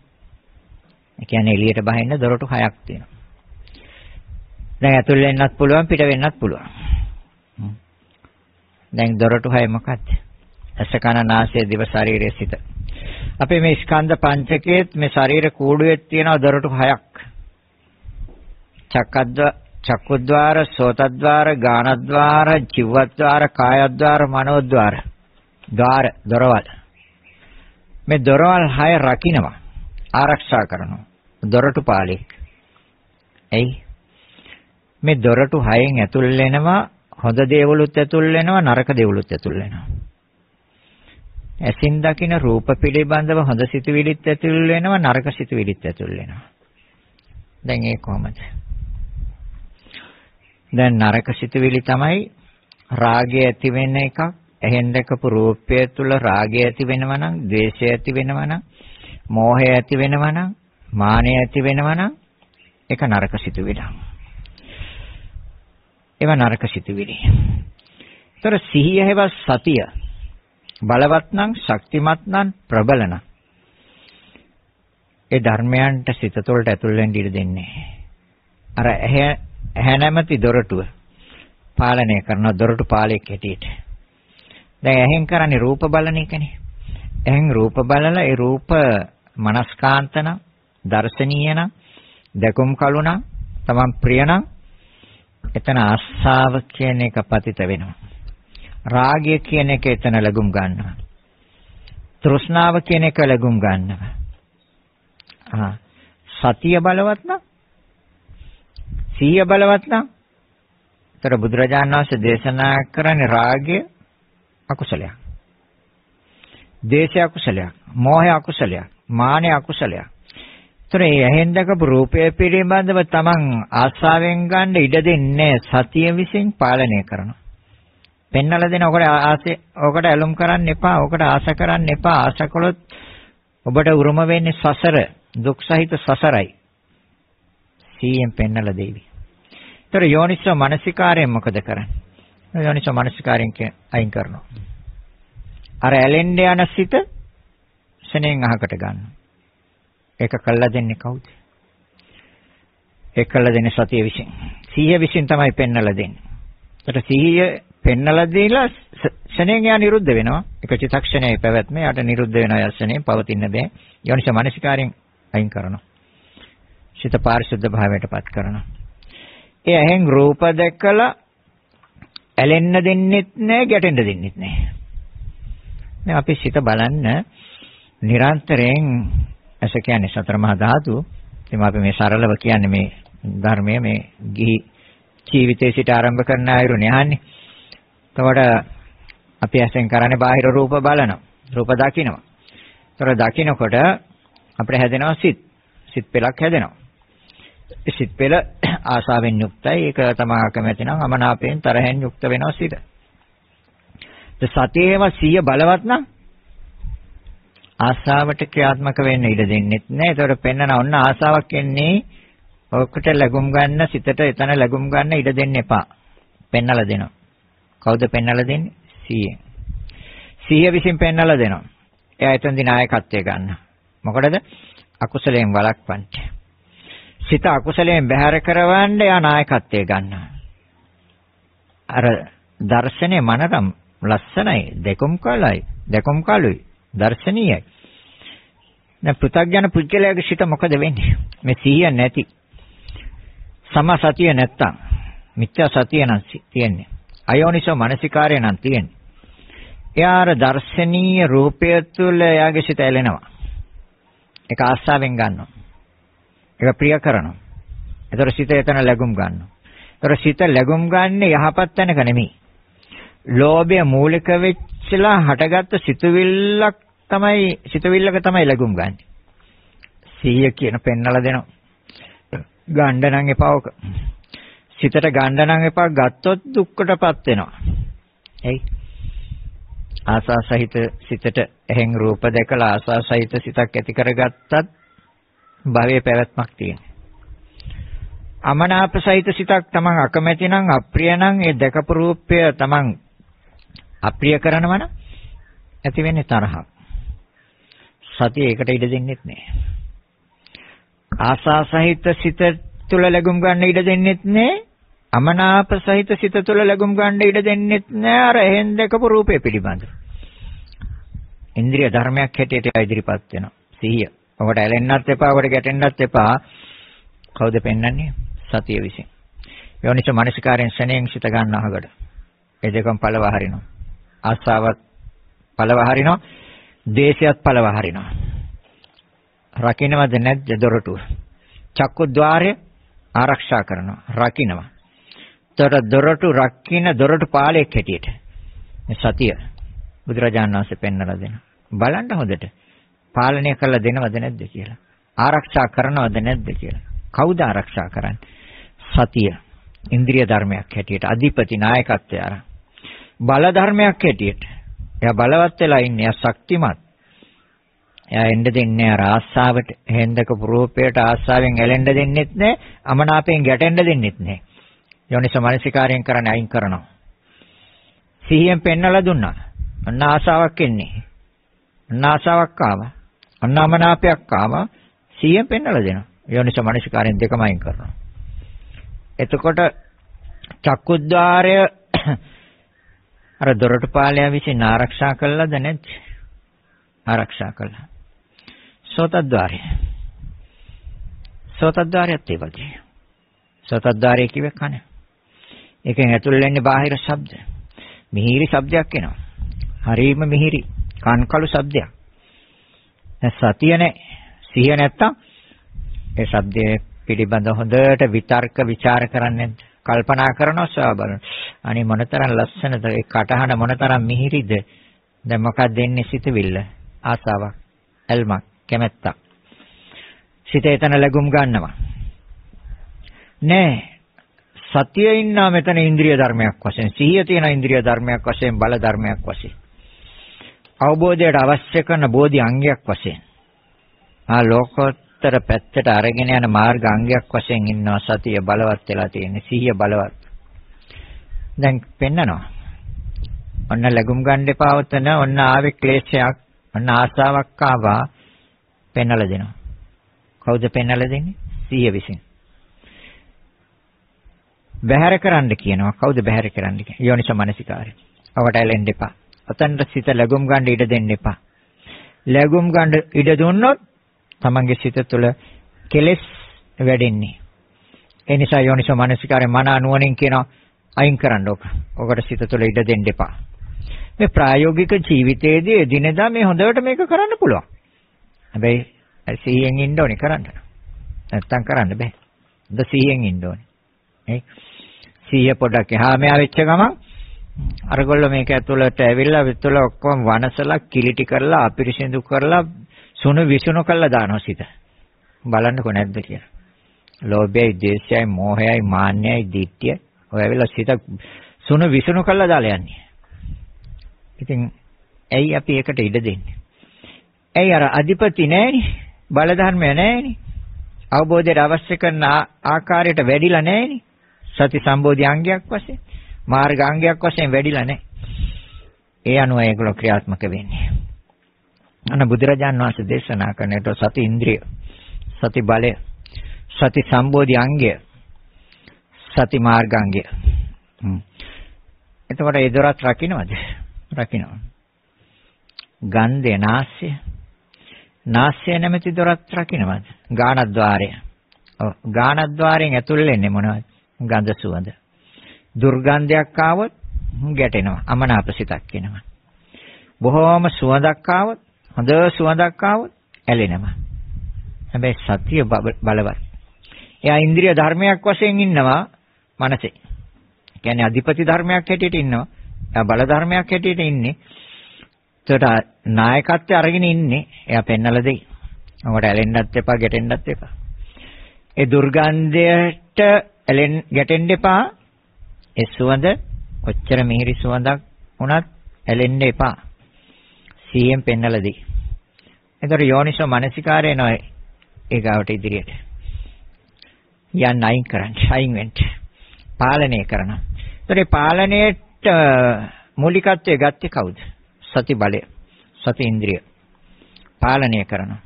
ඒ කියන්නේ එළියට බහින්න දොරටු හයක් තියෙනවා. දැන් ඇතුල් වෙන්නත් පුළුවන් පිට වෙන්නත් පුළුවන්. දැන් දොරටු හය මොකක්ද? ඇස කන නාසය දිව ශරීරය සිත. අපේ මේ ස්කන්ධ පංචකයේත් මේ ශරීර කූඩුවේ තියෙන දොරටු හයක්. චක්කද්ද චක්කුද්්වාර, සෝතද්්වාර, ගානද්්වාර, ජීවද්්වාර, කායද්්වාර, මනෝද්්වාර. ద్వාර දොරවල්. මේ දොරවල් හය රකින්නවා. ආරක්ෂා කරනවා. දොරටු පාලෙක්. එයි මේ දොරටු හයෙන් ඇතුල් වෙනවා හොඳ දේවලුත් ඇතුල් වෙනවා නරක දේවලුත් ඇතුල් වෙනවා. ඇසින් දකින රූප පිළිබඳව හොඳ සිතුවිලිත් ඇතුල් වෙනවා නරක සිතුවිලිත් ඇතුල් වෙනවා. දැන් ඒ කොහමද? දැන් නරක සිතුවිලි තමයි රාගය ඇති වෙන එකක්. එහෙන් දැකපු රූපය තුල රාගය ඇති වෙනවා නම්, ද්වේෂය ඇති වෙනවා නම්, මෝහය ඇති වෙනවා නම්, මානය ඇති වෙනවා නම් ඒක නරක සිතුවිලි. ඒවා නරක සිතුවිලි. ඒතර සිහිය හැව සතිය බලවත් නම් ශක්තිමත් නම් ප්‍රබල නම් ඒ ධර්මයන්ට සිත තුළට ඇතුල් වෙන්න ඉඩ දෙන්නේ. අර ඇහැ නැමැති දොරටුව පාලනය කරන දොරටු පාලයක් හැටියට. දැන් ඇහෙන් කරන්නේ රූප බලන එකනේ. ඇහෙන් රූප බලලා ඒ රූප මනස්කාන්තන දර්ශනීයන දකුම් කලුණ තමන් ප්‍රියනම් එතන ආස්සාව කියන එක පතිත වෙනවා. රාගය කියන එක එතන ලැබුම් ගන්නවා. තෘෂ්ණාව කියන එක ලැබුම් ගන්නවා. ආ සතිය බලවත් නම් සීය බලවත් නම් ତර බුදුරජාණන් වහන්සේ දේශනා කරන්නේ රාගය අකුසලයක්. දේශය අකුසලයක්. මෝහය අකුසලයක්. මානය අකුසලයක්. ඒතර මේ ඇහෙන් දැකපු රූපය පිළිබඳව තමන් ආස්වාවෙන් ගන්න ඉඩ දෙන්නේ සතිය විසින් පාලනය කරනවා. පෙන්නලා දෙන ඔකට ආසෙ ඔකට ඇලුම් කරන්න එපා. ඔකට ආස කරන්න එපා. ආස කළොත් ඔබට උරුම වෙන්නේ සසර, දුක් සහිත සසරයි. සීයෙන් පෙන්නලා දෙවි. ඒතර යෝනිසෝ මනසිකාරයෙන් මොකද කරන්නේ? යෝනිසෝ මනසිකාරයෙන් අයින් කරනවා. අර ඇලෙන්න යන සිත සෙනෙන් අහකට ගන්නවා. ඒක කළා දෙන්නේ කවුද? ඒක කළා දෙන්නේ සතිය විසින්. සිහිය විසින් තමයි පෙන්වලා දෙන්නේ. ඒකට සිහිය පෙන්වලා දීලා ශණයෙන් යා නිරුද්ධ වෙනවා. එක චිත්තක්ෂණයේ පැවැත්ම යාට නිරුද්ධ වෙනවා යස්සනේ පවතින දේ. යෝනිස මනසිකාරයෙන් අයින් කරනවා. සිත පාරිශුද්ධ භාවයටපත් කරනවා. ඒ ඇහෙන් රූප දැකලා ඇලෙන්න දෙන්නෙත් නැහැ, ගැටෙන්න දෙන්නෙත් නැහැ. දැන් අපි සිත බලන්න නිරන්තරයෙන් ඇස කියන්නේ සතර මහා ධාතු. ඉතින් අපි මේ සරලව කියන්නේ මේ ධර්මයේ මේ ගිහි ජීවිතේ සිට ආරම්භ කරන අයුරුනේ අහන්නේ. එතකොට අපි ඇසෙන් කරන්නේ බාහිර රූප බලනවා. රූප දකිනවා. ඒතර දකිනකොට අපිට හැදෙනවා සිත්. සිත් පෙලක් හැදෙනවා. සිත් පෙල ආසාවෙන් යුක්තයි. ඒක තමයි අකමැති නම් අමනාපයෙන් තරහෙන් යුක්ත වෙනවා සිත. සතියේම සිය බලවත් නම් ආසාවට ක්‍රියාත්මක වෙන්න ඉඩ දෙන්නෙත් නෑ. ඒතකොට පෙන්නන ඔන්න ආසාවක් එන්නේ ඔකට ලැබුම් ගන්න සිතට එතන ලැබුම් ගන්න ඉඩ දෙන්න එපා. පෙන්නලා දෙනවා. කවුද පෙන්නලා දෙන්නේ? සීයෙන්. සීය විසින් පෙන්නලා දෙනවා. එයා එතනදී නායකත්වය ගන්න. මොකටද? අකුසලයෙන් වළක්වන්න. සිත අකුසලයෙන් බැහැර කරවන්න එයා නායකත්වය ගන්නවා. අර දර්ශනේ මනරම් ලස්සනයි, දෙකොම් කලයි, දෙකොම් කලුයි, දර්ශනීයයි. දැන් පෘථග්ජන පුද්ගලයාගේ සිත මොකද වෙන්නේ? මේ සිහිය නැති. සම සතිය නැත්තම් මිත්‍යා සතිය නම් තියෙන්නේ. අයෝනිසෝ මනසිකාරය නම් තියෙන්නේ. එයාර දර්ශනීය රූපය තුළ එයාගේ සිත ඇලෙනවා. ඒක ආස්වාවෙන් ගන්නවා. ඒක ප්‍රිය කරනවා. ඒතර සිත එතන ලැබුම් ගන්නවා. ඒතර සිත ලැබුම් ගන්න යහපත් තැනක නෙමෙයි. ලෝභය මූලික වෙච්චලා හටගත්ත සිතුවිල්ලක් තමයි සිතුවිල්ලක තමයි ලැබුම් ගන්න. සීය කියන පෙන්නලා දෙනවා. ගණ්ඩ නම් එපා ඔක. සිතට ගණ්ඩ නම් එපා ගත්තොත් දුක්කටපත් වෙනවා. එයි. ආසා සහිත සිතට එහෙන් රූප දැකලා ආසා සහිත සිතක් ඇති කරගත්තත් භවයේ පැවැත්මක් තියෙනවා. අමනාප සහිත සිතක් තමන් අකමැති නම් අප්‍රිය නම් ඒ දැකපු රූපය තමන් අප්‍රිය කරනවා නම් ඇති වෙන්නේ තරහක්. සතිය ඒකට ඉඩ දෙන්නෙත් නෑ. ආසා සහිත සිත තුළ ලැබුම් ගන්න ඉඩ දෙන්නෙත් නෑ. අමනාප සහිත සිත තුළ ලැබුම් ගන්න ඉඩ දෙන්නෙත් නෑ අර එහෙන් දැකපු රූපය පිළිබඳව. ඉන්ද්‍රිය ධර්මයක් හැටියට ඉදිරිපත් වෙනවා. සිහිය. ඔකට ඇලෙන්නත් එපා, ඔකට ගැටෙන්නත් එපා. කවුද පෙන්වන්නේ? සතිය විසින්. යෝනිස මනසිකාරයෙන් ශණයෙන් සිත ගන්න අහකට. ඒ දෙකම පළව හරිනවා. ආසාවත් පළව හරිනවා. දේශයත් පළව හරිනවා. රකින්නවද නැද්ද දොරටුව? චක්කුද්්වාරය ආරක්ෂා කරනවා. රකින්නවා. තොර දොරටු රකින්න දොරටු පාලයක් හැටියට. මේ සතිය බුදුරජාණන් වහන්සේ පෙන්වලා දෙනවා. බලන්න හොඳට. පාලනය කරලා දෙනවද නැද්ද කියලා. ආරක්ෂා කරනවද නැද්ද කියලා. කවුද ආරක්ෂා කරන්නේ? සතිය. ඉන්ද්‍රිය ධර්මයක් හැටියට අධිපති නායකත්වය අරන්. බල ධර්මයක් හැටියට. එයා බලවත් වෙලා ඉන්නේ. එයා ශක්තිමත්. එයා එන්න දෙන්නේ අර ආස්සාවට, හෙන්දක රූපයට ආස්සාවෙන් ඇලෙන්න දෙන්නෙත් නැහැ. අමනාපයෙන් ගැටෙන්න දෙන්නෙත් නැහැ. යෝනිස මනසිකාරයෙන් කරන්නේ අයින් කරනවා. සිහියෙන් පෙන්නලා දුන්නා. අන්න ආසාවක් එන්නේ. අන්න ආසාවක් ආවා. අන්න අමනාපයක් ආවා. සිහියෙන් පෙන්නලා දෙනවා. යෝනිස මනසිකාරයෙන් දෙකම අයින් කරනවා. එතකොට චක්කුද්්වාරය අර දොරටුපාලයා විසින් ආරක්ෂා කළාද නැද්ද? ආරක්ෂා කළා. සෝතද්්වාරය. සෝතද්්වාරයත් ඒ වගේ. සෝතද්්වාරය කිව්වේ කන. ඒකෙන් ඇතුල් වෙන්නේ බාහිර ශබ්ද. මිහිරි ශබ්දයක් එනවා. හරීම මිහිරි කන්කලු ශබ්දයක්. දැන් සතිය නැහැ. සිහිය නැත්තම් ඒ ශබ්දයේ පිළිබඳ හොඳට විතර්ක ਵਿਚාර කරන්නේ කල්පනා කරනවා සවා බලන. අනේ මොනතරම් ලස්සනද ඒ කටහඬ මොනතරම් මිහිරිද. දැන් මොකක්ද දෙන්නේ සිතවිල්ල? ආසාවක්, ඇල්මක්, කැමැත්තක්. සිත එතන ලැබුම් ගන්නවා. නෑ. සතියේ ඉන්නා මෙතන ඉන්ද්‍රිය ධර්මයක් වශයෙන්, සිහිය තියෙන ඉන්ද්‍රිය ධර්මයක් වශයෙන්, බල ධර්මයක් වශයෙන්. අවබෝධයට අවශ්‍ය කරන බෝධි අංගයක් වශයෙන්. ආ ලෝකෝත් උත්තර පැත්තට අරගෙන යන මාර්ග අංගයක් වශයෙන් ඉන්නවා සතිය බලවත් වෙලා තියෙන්නේ සිහිය බලවත්. දැන් පෙන්නනවා. ඔන්න ලැබුම් ගන්න එපා උතන ඔන්න ආවේ ක්ලේශයක් ඔන්න ආසාවක් ආවා පෙන්නලා දෙනවා. කවුද පෙන්නලා දෙන්නේ? සිහිය විසින්. බැහැර කරන්න කියනවා. කවුද බැහැර කරන්න කියන්නේ? යෝනිස මනසිකාරය. අවට ඇලෙන්න එපා. ඔතනට සිත ලැබුම් ගන්න ඉඩ දෙන්න එපා. ලැබුම් ගන්න ඉඩ දුන්නොත් තමන්ගේ සිත තුළ කෙලෙස් වැඩෙන්නේ. ඒ නිසා යෝනිසෝ මානසිකාරය මන නුවණින් කියනවා අයින් කරන්න ඕක. ඔකට සිත තුළ ඉඩ දෙන්න එපා. මේ ප්‍රායෝගික ජීවිතයේදී එදිනෙදා මේ හොඳට මේක කරන්න පුළුවන්. හැබැයි සිහියෙන් ඉන්න ඕනේ කරන්න. නැත්තම් කරන්න බෑ. ද සිහියෙන් ඉන්න ඕනේ. ඒ සිහිය පොඩක් එහා මෙහා වෙච්ච ගමන් අරගොල්ලෝ මේක ඇතුළට ඇවිල්ලා විතල ඔක්කොම වනසලා කිලිටි කරලා අපිරිසිදු කරලා සුණු විසුණු කරලා දානවා සිත. බලන්නකො නැද්ද කියලා. ලෝභයයි, ද්වේෂයයි, මෝහයයි, මාන්නයයි, ditthිය ඔය ඇවිල්ලා සිත සුණු විසුණු කරලා දාලා යන්නේ. ඉතින් ඇයි අපි ඒකට ඉඩ දෙන්නේ? ඇයි අර අධිපති නැහෙනි? බල ධර්මය නැහෙනි? අවබෝධයට අවශ්‍ය කරන ආකාරයට වැඩිලා නැහෙනි? සති සම්බෝධි අංගයක් වශයෙන්, මාර්ග අංගයක් වශයෙන් වැඩිලා නැහැ. ඒ අනුව ඒගොල්ලෝ ක්‍රියාත්මක වෙන්නේ. අන්න බුදුරජාන් වහන්සේ දේශනා කරනට සති ඉන්ද්‍රිය, සති බලය, සති සම්බෝධි අංගය, සති මාර්ගාංගය. එතකොට ඒ දොරත් රකින්නවද? රකින්නවා. ගන්ධය නාස්‍ය නාස්‍ය නැමැති දොරත් රකින්නවද? ගානද්්වාරය. ඔව් ගානද්්වාරයෙන් ඇතුල් වෙන්නේ මොනවද? ගඳ සුවඳ. දුර්ගන්ධයක් ආවොත් ගැටෙනවා. අමනාප සිතක් එනවා. බොහෝම සුවඳක් ආවොත් හොඳ සුවඳක් ආවොත් ඇලෙනවා. හැබැයි සතිය බලවත්. එයා ඉන්ද්‍රිය ධර්මයක් වශයෙන් ඉන්නවා මනසේ. කියන්නේ අධිපති ධර්මයක් හැටියට ඉන්නවා. එයා බල ධර්මයක් හැටියට ඉන්නේ. ඒකට නායකත්වය අරගෙන ඉන්නේ. එයා පෙන්නලා දෙයි. ඔකට ඇලෙන්නත් එපා, ගැටෙන්නත් එපා. ඒ දුර්ගන්ධයට ඇලෙන් ගැටෙන්න එපා. ඒ සුවඳ කොච්චර මිහිරි සුවඳක් වුණත් ඇලෙන්න එපා. සීයෙන් පෙන්නලා දෙයි. එතකොට යෝනිසෝ මනසිකාරය නෝ ඒගාවට ඉදිරියට. යන්න අයින් කරන්න, අයින් වෙන්න. පාලනය කරනවා. ඒතකොට පාලනයේට මූලිකත්වයේ ගත්තේ කවුද? සති බලය. සති ඉන්ද්‍රිය. පාලනය කරනවා.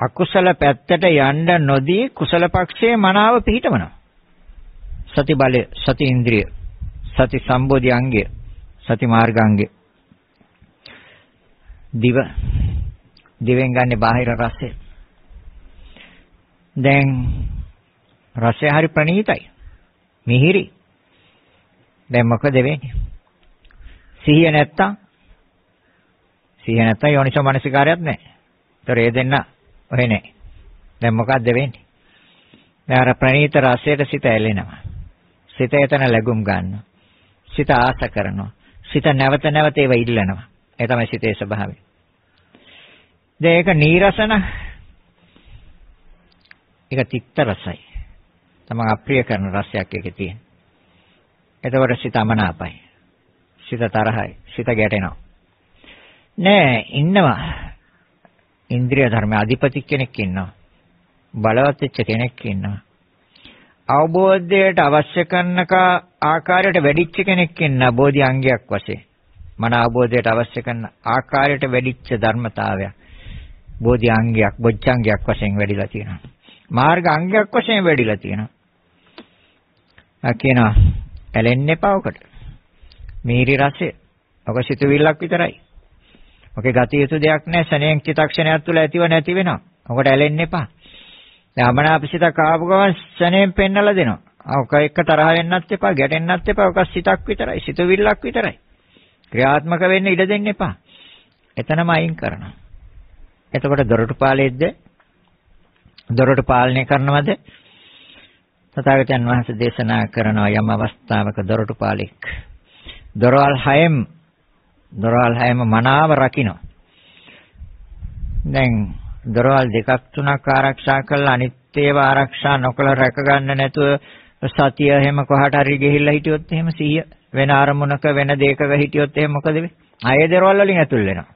අකුසල පැත්තට යන්න නොදී කුසල පක්ෂයේ මනාව පිහිටවනවා. සති බලය, සති ඉන්ද්‍රිය, සති සම්බෝධි අංගය, සති මාර්ගාංගය. දිව දිවෙන් ගන්න බාහිර රසය. දැන් රසය හරි ප්‍රණීතයි. මිහිරි. දැන් මොකද වෙන්නේ? සිහිය නැත්තම් සිහිය නැත්තම් යෝනිසෝ මනසිකාරයක් නැහැ. ඒතර ඒ දෙන්න ඔහෙ නැහැ. දැන් මොකද්ද වෙන්නේ? දැන් අර ප්‍රණීත රසයට සිත ඇලෙනවා. සිත එතන ලැබුම් ගන්නවා. සිත ආස කරනවා. සිත නැවත නැවත ඒව ඉල්ලනවා. ඒ තමයි සිතේ ස්වභාවය. දැන් ඒක නීරසන ඒක තික්ත රසයි. තමන් අප්‍රිය කරන රසයක් ඒකේ තියෙන. එතකොට සිත අමනාපයි. සිත තරහයි. සිත ගැටෙනවා. නෑ ඉන්නවා. ඉන්ද්‍රිය ධර්ම අධිපති කෙනෙක් ඉන්නවා. බලවත් වෙච්ච කෙනෙක් ඉන්නවා. අවබෝධයට අවශ්‍ය කරන ආකාරයට වැඩිච්ච කෙනෙක් ඉන්න බෝධි අංගයක් වශයෙන්. මන අවබෝධයට අවශ්‍ය කරන ආකාරයට වැඩිච්ච ධර්මතාවයක්. බෝධි අංගයක්, බොජ්ජංගයක් වශයෙන් වැඩිලා තියෙනවා. මාර්ග අංගයක් වශයෙන් වැඩිලා තියෙනවා. කියනවා ඇලෙන්න එපා ඔකට. මීරි රසය. ඔක සිතුවිල්ලක් විතරයි. ඔකේ ගතිය යුතු දෙයක් නැහැ. සණයෙන් චිතක්ෂණයක් තුළ ඇතිව නැති වෙනවා. ඔකට ඇලෙන්න එපා. දැන් අමනාපසිතක් ආපු ගමන් සණයෙන් පෙන්නලා දෙනවා. ඔක එක්ක තරහ වෙන්නත් එපා, ගැටෙන්නත් එපා. ඔක සිතක් විතරයි, සිතුවිල්ලක් විතරයි. ක්‍රියාත්මක වෙන්න ඉඩ දෙන්න එපා. එතනම අයින් කරනවා. එතකොට දොරටු පාලෙද්ද දොරටු පාලනය කරනවද? තථාගතයන් වහන්සේ දේශනා කරනවා යම් අවස්ථාවක දොරටු පාලෙක්. දොරවල් හයෙම දොරවල් හයෙම මනාව රකින්න. දැන් දොරවල් දෙකක් තුනක් ආරක්ෂා කරලා අනිත් ඒවා ආරක්ෂා නොකළ රැක ගන්න නැතුව සතිය එහෙම කොහාට හරි ගිහිල්ලා හිටියොත් එහෙම සිහිය වෙන අරමුණක වෙන දෙයකක හිටියොත් එහෙම මොකද වෙන්නේ? ආයේ දොරවල් වලින් ඇතුල් වෙනවා.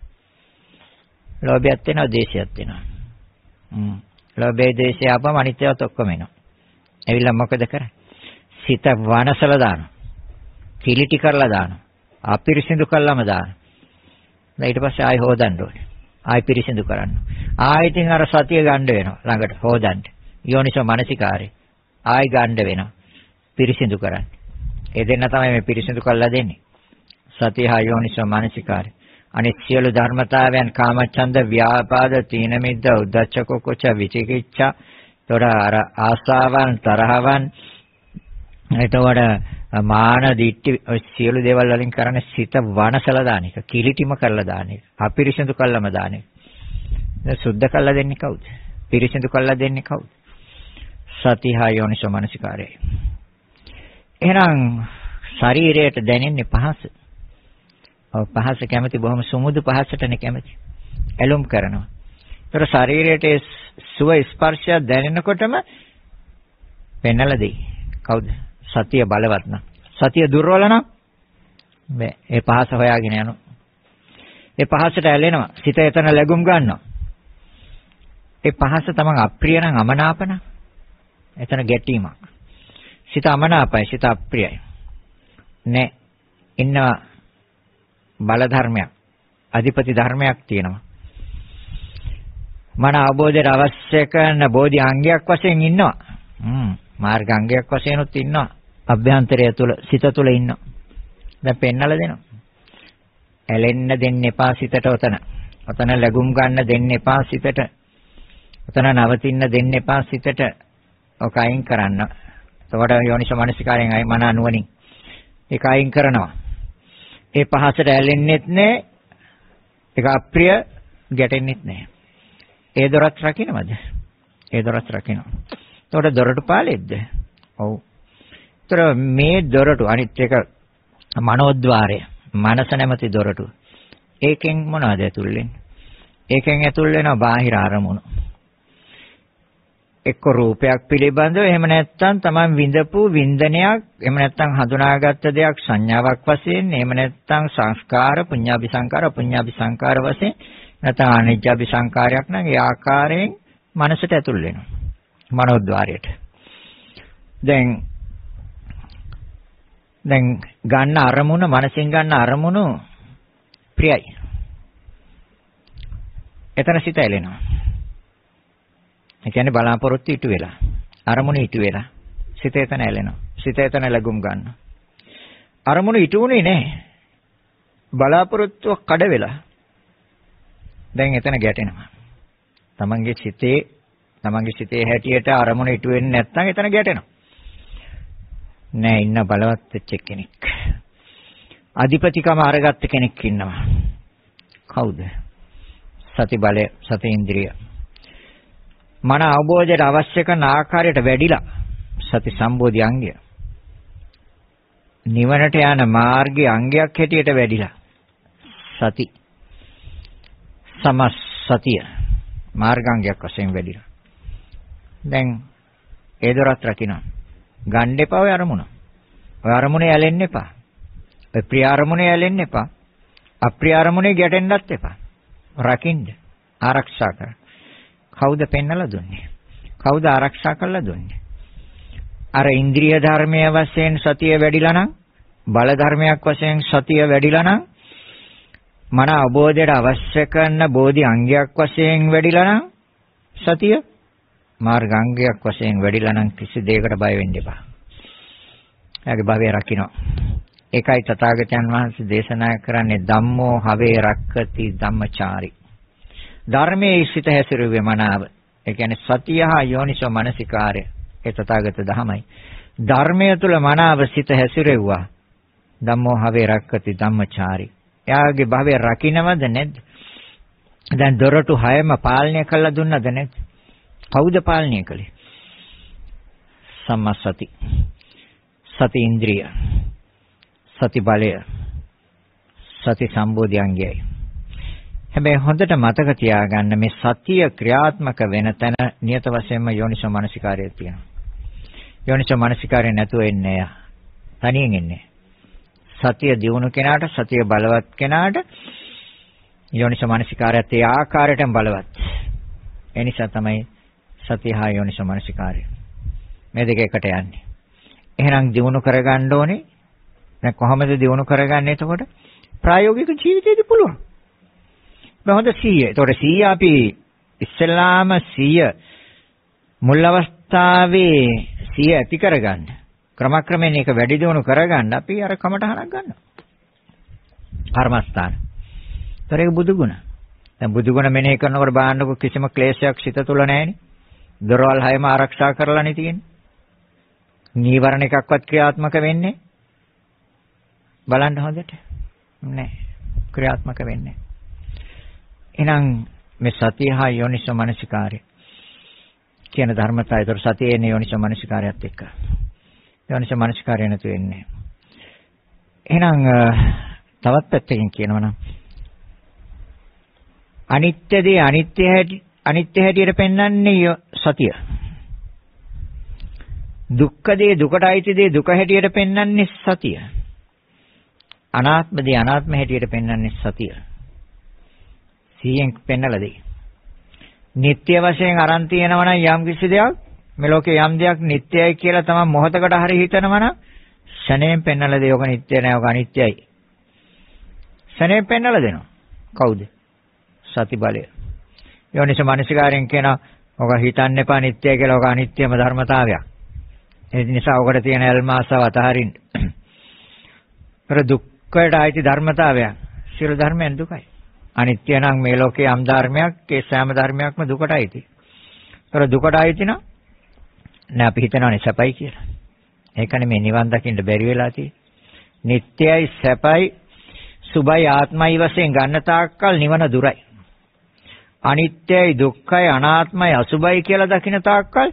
ලෝභයත් වෙනවා, දේශයත් වෙනවා. හ්ම්. ලෝභය, දේශය ආපම අනිත් ඒවාත් ඔක්කොම එනවා. ඇවිල්ලා මොකද කරන්නේ? සිත වනසලා දානවා. කිලිටි කරලා දානවා. අපිරිසිදු කළාම දානවා. ඊට පස්සේ ආයෙ හොදන්න ඕනේ. ආයෙ පිරිසිදු කරන්න. ආයෙත් අර සතිය ගන්න වෙනවා ළඟට හොදන්න. යෝනිසෝ මනසිකාරේ. ආයෙ ගන්න වෙනවා. පිරිසිදු කරන්න. ඒ දෙන්න තමයි මේ පිරිසිදු කළා දෙන්නේ. සතිය හා යෝනිසෝ මනසිකාරේ. අනිත් සියලු ධර්මතාවයන් කාමච්ඡන්ද ව්‍යාපාද තීන මිද්ද උද්ධච්ච කුච්ච විචිකිච්ඡා තොර අර ආසාවන් තරහවන්. එතකොට මාන දිට්ඨි සියලු දේවල් වලින් කරන්නේ සිත වනසලා දාන එක කිලිටිම කරලා දාන එක අපිරිසිදු කළාම දාන එක. දැන් සුද්ධ කළා දෙන්නේ කවුද? පිරිසිදු කළා දෙන්නේ කවුද? සතිහා යෝනිසෝ මනසිකාරය. එහෙනම් ශරීරයට දැනෙන්නේ පහස. ඔව් පහස කැමති බොහොම සුමුදු පහසටනේ කැමති. ඇලුම් කරනවා. ඒතර ශරීරයට සුව ස්පර්ශය දැනෙනකොටම පෙන්නලා දෙයි. කවුද? සතිය බලවත් නම්. සතිය දුර්වල නම් බෑ. ඒ පහස හොයාගෙන යනවා. ඒ පහසට ඇලෙනවා. සිත එතන läගුම් ගන්නවා. ඒ පහස තමන් අප්‍රිය නම් අමනාප නම් එතන ගැටීමක්. සිත අමනාපයි, සිත අප්‍රියයි. නෑ. ඉන්නවා බල ධර්මයක්. අධිපති ධර්මයක් තියෙනවා. මන අවබෝධයට අවශ්‍ය කරන බෝධි අංගයක් වශයෙන් ඉන්නවා. හ්ම් මාර්ග අංගයක් වශයෙන් උත් ඉන්නවා. අභ්‍යන්තරය තුල සිත තුල ඉන්නවා. දැන් පෙන්නලා දෙනවා. ඇලෙන්න දෙන්න එපා සිතට ඔතන. ඔතන ලැබුම් ගන්න දෙන්න එපා සිතට. ඔතන නවතින්න දෙන්න එපා සිතට. ඔක අයින් කරන්න. එතකොට යෝනිසෝ මනසිකාරයෙන් අයි මන නුවණින් ඒක අයින් කරනවා. ඒ පහසට ඇලෙන්නෙත් නෑ. ඒක අප්‍රිය ගැටෙන්නෙත් නෑ. ඒ දොරත් රකින්නවද? ඒ දොරත් රකින්නවා. එතකොට දොරටු පාලෙද්ද? ඔව්. ඒතර මේ දොරටු අනිත් එක මනෝද්වාරය. මනස නැමැති දොරටු. ඒකෙන් මොනවද ඇතුල් වෙන්නේ? ඒකෙන් ඇතුල් වෙනවා බාහිර අරමුණු. එක්ක රූපයක් පිළිබඳව එහෙම නැත්නම් Taman විඳපු වින්දනයක් එහෙම නැත්නම් හඳුනාගත්ත දෙයක් සංඥාවක් වශයෙන් එහෙම නැත්නම් සංස්කාර පුඤ්ඤාභි සංකාර අපුඤ්ඤාභි සංකාර වශයෙන් නැත්නම් අනිත්‍යභි සංකාරයක් නම් ඒ ආකාරයෙන් මනසට ඇතුල් වෙනවා. මනෝද්වාරයට. දැන් දැන් ගන්න අරමුණ මනසින් ගන්න අරමුණු ප්‍රියයි. එතන සිත ඇලෙනවා. ඒ කියන්නේ බලාපොරොත්තු ඉටු වෙලා අරමුණ ඉටු වෙලා සිත එතන ඇලෙනවා සිත එතන ලැබුම් ගන්නවා අරමුණ ඉටු උනේ නැහැ බලාපොරොත්තුව කඩ වෙලා දැන් එතන ගැටෙනවා. තමන්ගේ සිතේ තමන්ගේ සිතේ හැටියට අරමුණ ඉටු වෙන්නේ නැත්නම් එතන ගැටෙනවා. නෑ ඉන්න බලවත් වෙච්ච කෙනෙක්. අධිපතිකම අරගත්ත කෙනෙක් ඉන්නවා. කවුද? සති බලය, සති ඉන්ද්‍රිය. මන අවබෝධයට අවශ්‍ය කරන ආකාරයට වැඩිලා සති සම්බෝධි අංගය. නිවනට යන මාර්ගයේ අංගයක් හැටියට වැඩිලා සති සමස්සතිය මාර්ගාංගයක් වශයෙන් වැඩිලා. දැන් ඒ දොරත් රකින්න. ගන්න එපා ඔය අරමුණ. ඔය අරමුණේ ඇලෙන්න එපා. ඔය ප්‍රිය අරමුණේ ඇලෙන්න එපා. අප්‍රිය අරමුණේ ගැටෙන්නත් එපා. රකින්න. ආරක්ෂා කර. කවුද පෙන්නලා දුන්නේ? කවුද ආරක්ෂා කළා දුන්නේ? අර ඉන්ද්‍රිය ධර්මයේ වශයෙන් සතිය වැඩිලා නම් බල ධර්මයක් වශයෙන් සතිය වැඩිලා නම් මන අවබෝධයට අවශ්‍ය කරන බෝධි අංගයක් වශයෙන් වැඩිලා නම් සතිය මාර්ග අංගයක් වශයෙන් වැඩිලා නම් කිසි දෙයකට බය වෙන්න එපා. එයාගේ භවය රකින්න. ඒකයි තථාගතයන් වහන්සේ දේශනා කරන්නේ ධම්මෝ හවේ රක්කති ධම්මචාරි. ධර්මයේ සිට හැසිරුවේ මනාව. ඒ කියන්නේ සතිය හා යෝනිසෝ මනසිකාරය. ඒ තථාගත ධමයි. ධර්මය තුල මනාව සිට හැසිරෙව්වා. ධම්මෝ හවේ රක්කති ධම්මචාරි. එයාගේ භවය රකින්නවද නැද්ද? දැන් දොරටු හයම පාලනය කළා දුන්නද නැද්ද? කවුද පාලනය කළේ? සම්මසති. සති ඉන්ද්‍රිය. සති බලය. සති සම්බෝධි අංගයයි. හැබැයි හොඳට මතක තියාගන්න මේ සතිය ක්‍රියාත්මක වෙන තැන නියත වශයෙන්ම යෝනිසෝ මනසිකාරය තියෙනවා. යෝනිසෝ මනසිකාරය නැතුව එන්නේ තනියෙන් එන්නේ. සතිය දියුණු කෙනාට සතිය බලවත් කෙනාට යෝනිසෝ මනසිකාරයත් ඒ ආකාරයටම බලවත්. ඒ නිසා තමයි සතිය හා යෝනිසෝ මනසිකාරය. මේ දෙක එකට යන්නේ. එහෙනම් දියුණු කරගන්න ඕනේ. දැන් කොහොමද දියුණු කරගන්නේ එතකොට? ප්‍රායෝගික ජීවිතේදී පුළුවන්. මේ හොඳ 100. එතකොට 100 අපි ඉස්සෙල්ලාම 100 මුල් අවස්ථාවේ 100 ඇති කරගන්න. ක්‍රමක්‍රමයෙන් ඒක වැඩි දියුණු කරගන්න අපි අර කමටහනක් ගන්නවා. කර්මස්ථාන. ඒතර ඒක බුදු ගුණ. දැන් බුදු ගුණ මෙනෙහි කරනකොට බාන්නකො කිසිම ක්ලේශයක් සිත තුළ නැහෙනේ. දොරවල් හැම ආරක්ෂා කරලානේ තියෙන්නේ. නීවරණ එකක්වත් ක්‍රියාත්මක වෙන්නේ බලන්න හොඳට. නෑ. ක්‍රියාත්මක වෙන්නේ. එහෙනම් මේ සතිය හා යෝනිසෝ මනසිකාරය කියන ධර්මතාවය. ඒතර සතියේ යෝනිසෝ මනසිකාරයත් එක්ක. යෝනිස මනසිකාරය නැතු වෙන්නේ. එහෙනම් තවත් පැත්තකින් කියනවනම් අනිත්‍ය දේ අනිත්‍ය හැටි අනිත්‍ය හැටියට පෙන්වන්නේ සතිය. දුක්ඛ දේ දුකට අයිති දේ දුක හැටියට පෙන්වන්නේ සතිය. අනාත්ම දේ අනාත්ම හැටියට පෙන්වන්නේ සතිය. 100ෙන් පෙන්නලා දෙයි. නিত্য වශයෙන් අරන් තියෙනවා නම් යම් කිසි දෙයක් මේ ලෝකේ යම් දෙයක් නিত্যයි කියලා තමයි මොහතකට හරි හිතනවා නම් ෂණයෙන් පෙන්නලා දෙයි. ඔක නিত্য නෑ ඔක අනිත්‍යයි. ෂණයෙන් පෙන්නලා දෙනවා. කවුද? සති බලය. යෝනිස මනසිකාරයෙන් කියන ඔක හිතන්න එපා නিত্যයි කියලා ඔක අනිත්‍යම ධර්මතාවයක්. ඒ නිසා ඔකට තියෙන අල්මාසව අතහරින්න. පෙර දුක්ඛයට ආйти ධර්මතාවයක්. සියලු ධර්මයන් දුකයි. අනිත්‍ය නම් මේ ලෝකේ යම් ධර්මයක් ඒ සෑම ධර්මයක්ම දුකට අයිති. ඒතර දුකට අයිති නම් නෑ අපි හිතනවානේ සැපයි කියලා. ඒකනේ මේ නිවන් දකින්න බැරි වෙලා තියෙන්නේ. නිට්ටයයි සැපයි සුභයි ආත්මයි වශයෙන් ගන්න තාක්කල් නිවන දුරයි. අනිත්‍යයි දුක්ඛයි අනාත්මයි අසුභයි කියලා දකින තාක්කල්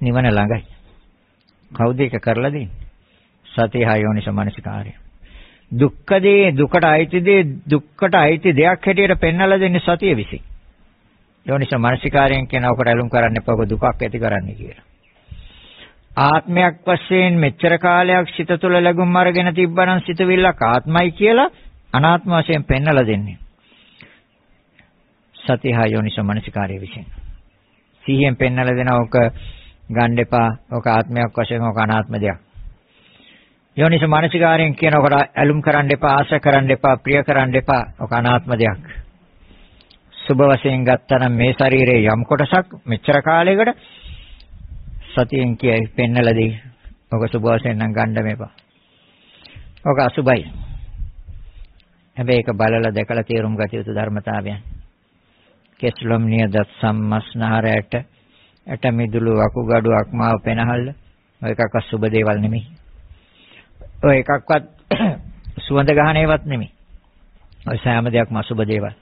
නිවන ළඟයි. කවුද ඒක කරලා දෙන්නේ? සතිය හයෝනිස මනසිකාරය. දුක්ඛ දේ දුකට අයිති දේ දුක්කට අයිති දෙයක් හැටියට පෙන්වලා දෙන්නේ සතිය විසින්. යෝනිස මනසිකාරයෙන් කියන ඔකට ඇලුම් කරන්න එපා දුකක් ඇති කරන්නේ කියලා. ආත්මයක් වශයෙන් මෙච්චර කාලයක් සිත තුළ ලැබුම් අරගෙන තිබ්බනම් සිතවිල්ලක් ආත්මයි කියලා අනාත්ම වශයෙන් පෙන්වලා දෙන්නේ. සතිහා යෝනිසෝ මනසිකාරය විසින්. සිහියෙන් පෙන්වලා දෙන ඕක ගන්න එපා. ඕක ආත්මයක් වශයෙන් ඕක අනාත්ම දෙයක්. යෝනිසෝ මනසිකාරයෙන් කියන ඔකට ඇලුම් කරන්න එපා, ආශ කරන්න එපා, ප්‍රිය කරන්න එපා. ඕක අනාත්ම දෙයක්. සුභ වශයෙන් ගත්තනම් මේ ශරීරයේ යම් කොටසක් මෙච්චර කාලයකට සතියෙන් කියයි පෙන්නලා දෙයි. ඔක සුභ වශයෙන් නම් ගන්න මේපා. ඔක අසුභයි. හැබැයි ඒක බලලා දැකලා තේරුම් ගත යුතු ධර්මතාවයන්. කෙස්ලොම් නියදත් සම්මස්නහරයට ඇට මිදුළු වකුගඩු අක්මාව පෙනහල්ල ඔය එකක්වත් සුබ දේවල් නෙමෙයි. ඔය එකක්වත් සුවඳ ගහන ඒවත් නෙමෙයි. ඔය සෑම දෙයක්ම අසුබ දේවල්.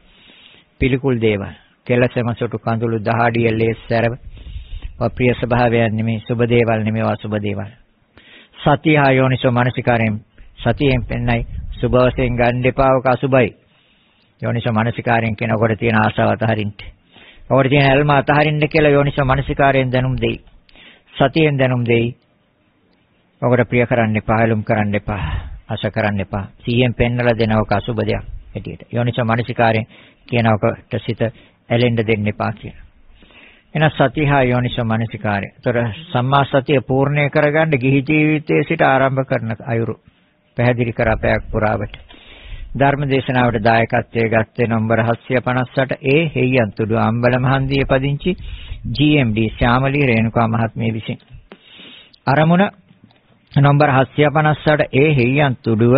පිළිකුල් දේවල්. කෙලසම සොටු කඳුළු දහඩිය ලේස්සරව අප්‍රිය ස්වභාවයන් නෙමෙයි සුබ දේවල් නෙමෙයි අසුබ දේවල්. සතිය ආයෝනිසෝ මානසිකාරයෙන් සතියෙන් පෙන්නයි සුබ වශයෙන් ගන්න එපා ඔක අසුබයි. යෝනිසෝ මනසිකාරයෙන් කියන කොට තියෙන ආශාව අතහරින්න. ඔකට තියෙන ඇල්ම අතහරින්න කියලා යෝනිසෝ මනසිකාරයෙන් දැනුම් දෙයි. සතියෙන් දැනුම් දෙයි. ඔකට ප්‍රිය කරන්න එපා, ඇලුම් කරන්න එපා, ආශ කරන්න එපා. සිහියෙන් පෙන්නලා දෙනවක අසුබ දෙයක් හැටියට. යෝනිසෝ මනසිකාරයෙන් කියනවකට සිත ඇලෙන්න දෙන්න එපා කියලා. එන සතිහා යෝනිසෝ මනසිකාරය. ඒතර සම්මා සතිය පූර්ණේ කරගන්න ගිහි ජීවිතයේ සිට ආරම්භ කරන අයුරු පැහැදිලි කරපෑක් පුරාවට. ධර්ම දේශනාවට දායකත්වයේ ගත්තේ නම්බර 758 ඒ හේයන්තුඩු අම්බල මහන්දියේ පදිංචි GMD ශ්‍යාමලී රේණුකා මහත්මිය විසින් අරමුණ නම්බර 758 ඒ හේයන්තුඩුව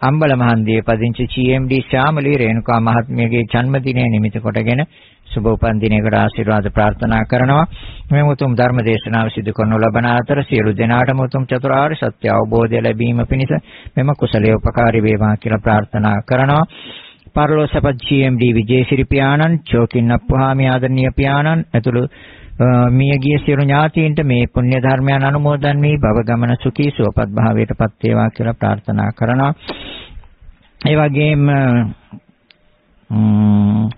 අම්බල මහන්දියේ පදිංචි GMD ශ්‍යාමලී රේණුකා මහත්මියගේ ජන්මදිනය නිමිති කොටගෙන සුබ උපන් දිනයකට ආශිර්වාද ප්‍රාර්ථනා කරනවා. මේ උතුම් ධර්ම දේශනාව සිදු කරනු ලබන අතර සියලු දෙනාටම උතුම් චතුරාර්ය සත්‍ය අවබෝධය ලැබීම පිණිස මෙම කුසලයේ උපකාරී වේවා කියලා ප්‍රාර්ථනා කරනවා. පරලෝසපත් GMD විජේසිරි පියාණන්, චෝකින් අප්පහාමි ආදරණීය පියාණන් ඇතුළු මියගිය සියලු ඥාතීන්ට මේ පුණ්‍ය ධර්මයන් අනුමෝදන් වී භව ගමන සුඛී සුවපත් භාවයටපත් වේවා කියලා ප්‍රාර්ථනා කරනවා. ඒ වගේම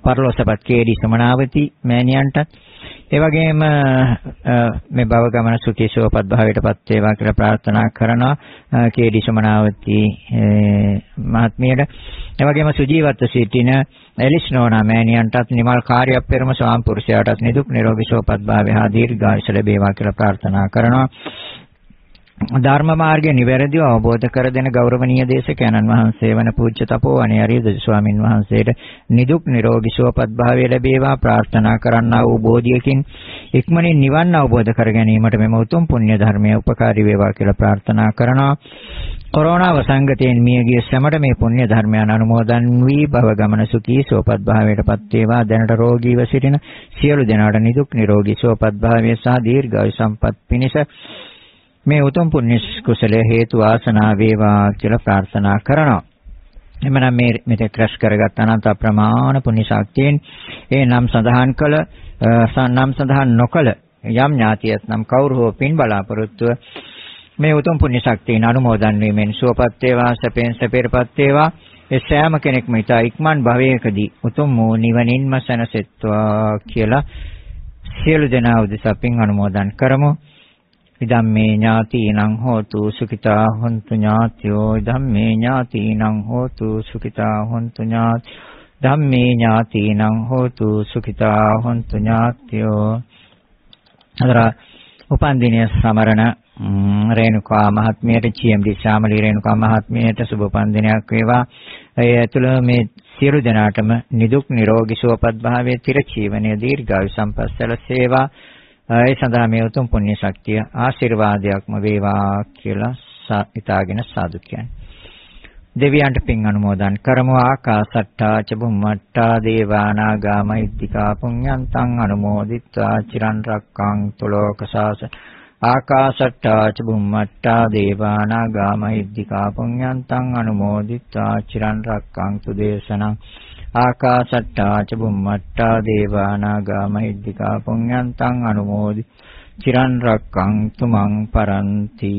පරලෝසපත් කේඩි සමනාවති මෑණියන්ටත් ඒ වගේම මේ භව ගමන සුඛී සුවපත් භාවයටපත් වේවා කියලා ප්‍රාර්ථනා කරනවා කේඩි සමනාවති මහත්මියට ඒ වගේම සුජීවත්ව සිටින එලිස් නෝනා මෑණියන්ටත් නිමල් කාර්යයක් පෙරම ස්වාම පුරුෂයාටත් නිදුක් නිරෝගී සුවපත් භාවය හා දීර්ඝායුෂ ලැබේවා කියලා ප්‍රාර්ථනා කරනවා. ධර්ම මාර්ගය නිවැරදිව අවබෝධ කර දෙන ගෞරවනීය දේශකයන්න් වහන්සේ වන පූජ්‍ය තපෝවණේ අරියද ස්වාමින් වහන්සේට නිදුක් නිරෝගී සුවපත් භාවය ලැබේවා ප්‍රාර්ථනා කරන්නා වූ බෝධියකින් ඉක්මනින් නිවන් අවබෝධ කර ගැනීමට මෙම උතුම් පුණ්‍ය ධර්මය උපකාරී වේවා කියලා ප්‍රාර්ථනා කරනවා. කොරෝනා වසංගතයෙන් මියගිය සැමට මේ පුණ්‍ය ධර්මයන් අනුමෝදන් වී භව ගමන සුඛී සුවපත් භාවයටපත් වේවා. දැනට රෝගීව සිටින සියලු දෙනාට නිදුක් නිරෝගී සුවපත් භාවය සහ දීර්ඝායු සම්පත් පිණිස මේ උතුම් පුණ්‍ය කුසලයේ හේතු වාසනා වේවා කියලා ප්‍රාර්ථනා කරනවා. එමනම් මේ මෙතෙක් රැස් කරගත් අනන්ත ප්‍රමාණ පුණ්‍ය ශක්තියෙන් ඒ නම් සඳහන් කළ නම් සඳහන් නොකළ යම් ඥාතියත් නම් කවුරු හෝ පින් බලාපොරොත්තුව මේ උතුම් පුණ්‍ය ශක්තියන අනුමෝදන් වීමෙන් සුවපත් වේවා සැපෙන් සැපේරපත් වේවා ඒ සෑම කෙනෙක්ම ඊට ඉක්මන් භවයකදී උතුම් වූ නිවනින්ම සැනසෙත්වා කියලා සියලු දෙනා උදෙසා පින් අනුමෝදන් කරමු ඉදම්මේ ඥාතිනං හෝතු සුඛිතා හොන්තු ඥාත්‍යෝ ඉදම්මේ ඥාතිනං හෝතු සුඛිතා හොන්තු ඥාත්‍යෝ ධම්මේ ඥාතිනං හෝතු සුඛිතා හොන්තු ඥාත්‍යෝ අදර උපන් දිනය සමරන රේණුකා මහත්මියට චීඑම්ඩි ශාමලී රේණුකා මහත්මියට සුබ උපන් දිනයක් වේවා. ඒ ඇතුළ මේ සියලු දෙනාටම නිදුක් නිරෝගී සුවපත් භාවයේ තිරචීවනයේ දීර්ඝායු සම්පස්සල සේවා ඒ සඳහා මේ උතුම් පුණ්‍ය ශක්තිය ආශිර්වාදයක්ම වේවා කියලා ඉතාගෙන සාදු කියන්නේ. දෙවියන්ට පින් අනුමෝදන් කරමු. ආකාසට්ටා ච බුම්මට්ටා දේවානාගා මහිත්‍තිකා පුඤ්ඤන්තං අනුමෝදිත්වා. චිරන් රක්ඛන්තු ලෝක සාස ආකාසට්ටා ච බුම්මට්ටා දේවානාගා මහිත්‍තිකා පුඤ්ඤන්තං අනුමෝදිත්වා. චිරන් රක්ඛන්තු දේශනං ආකාසට්ටා ච බුම්මට්ටා දේවානාගා මහිත්‍තිකා පුඤ්ඤන්තං අනුමෝදි. චිරන් රක්ඛන්තු මං පරන්ති.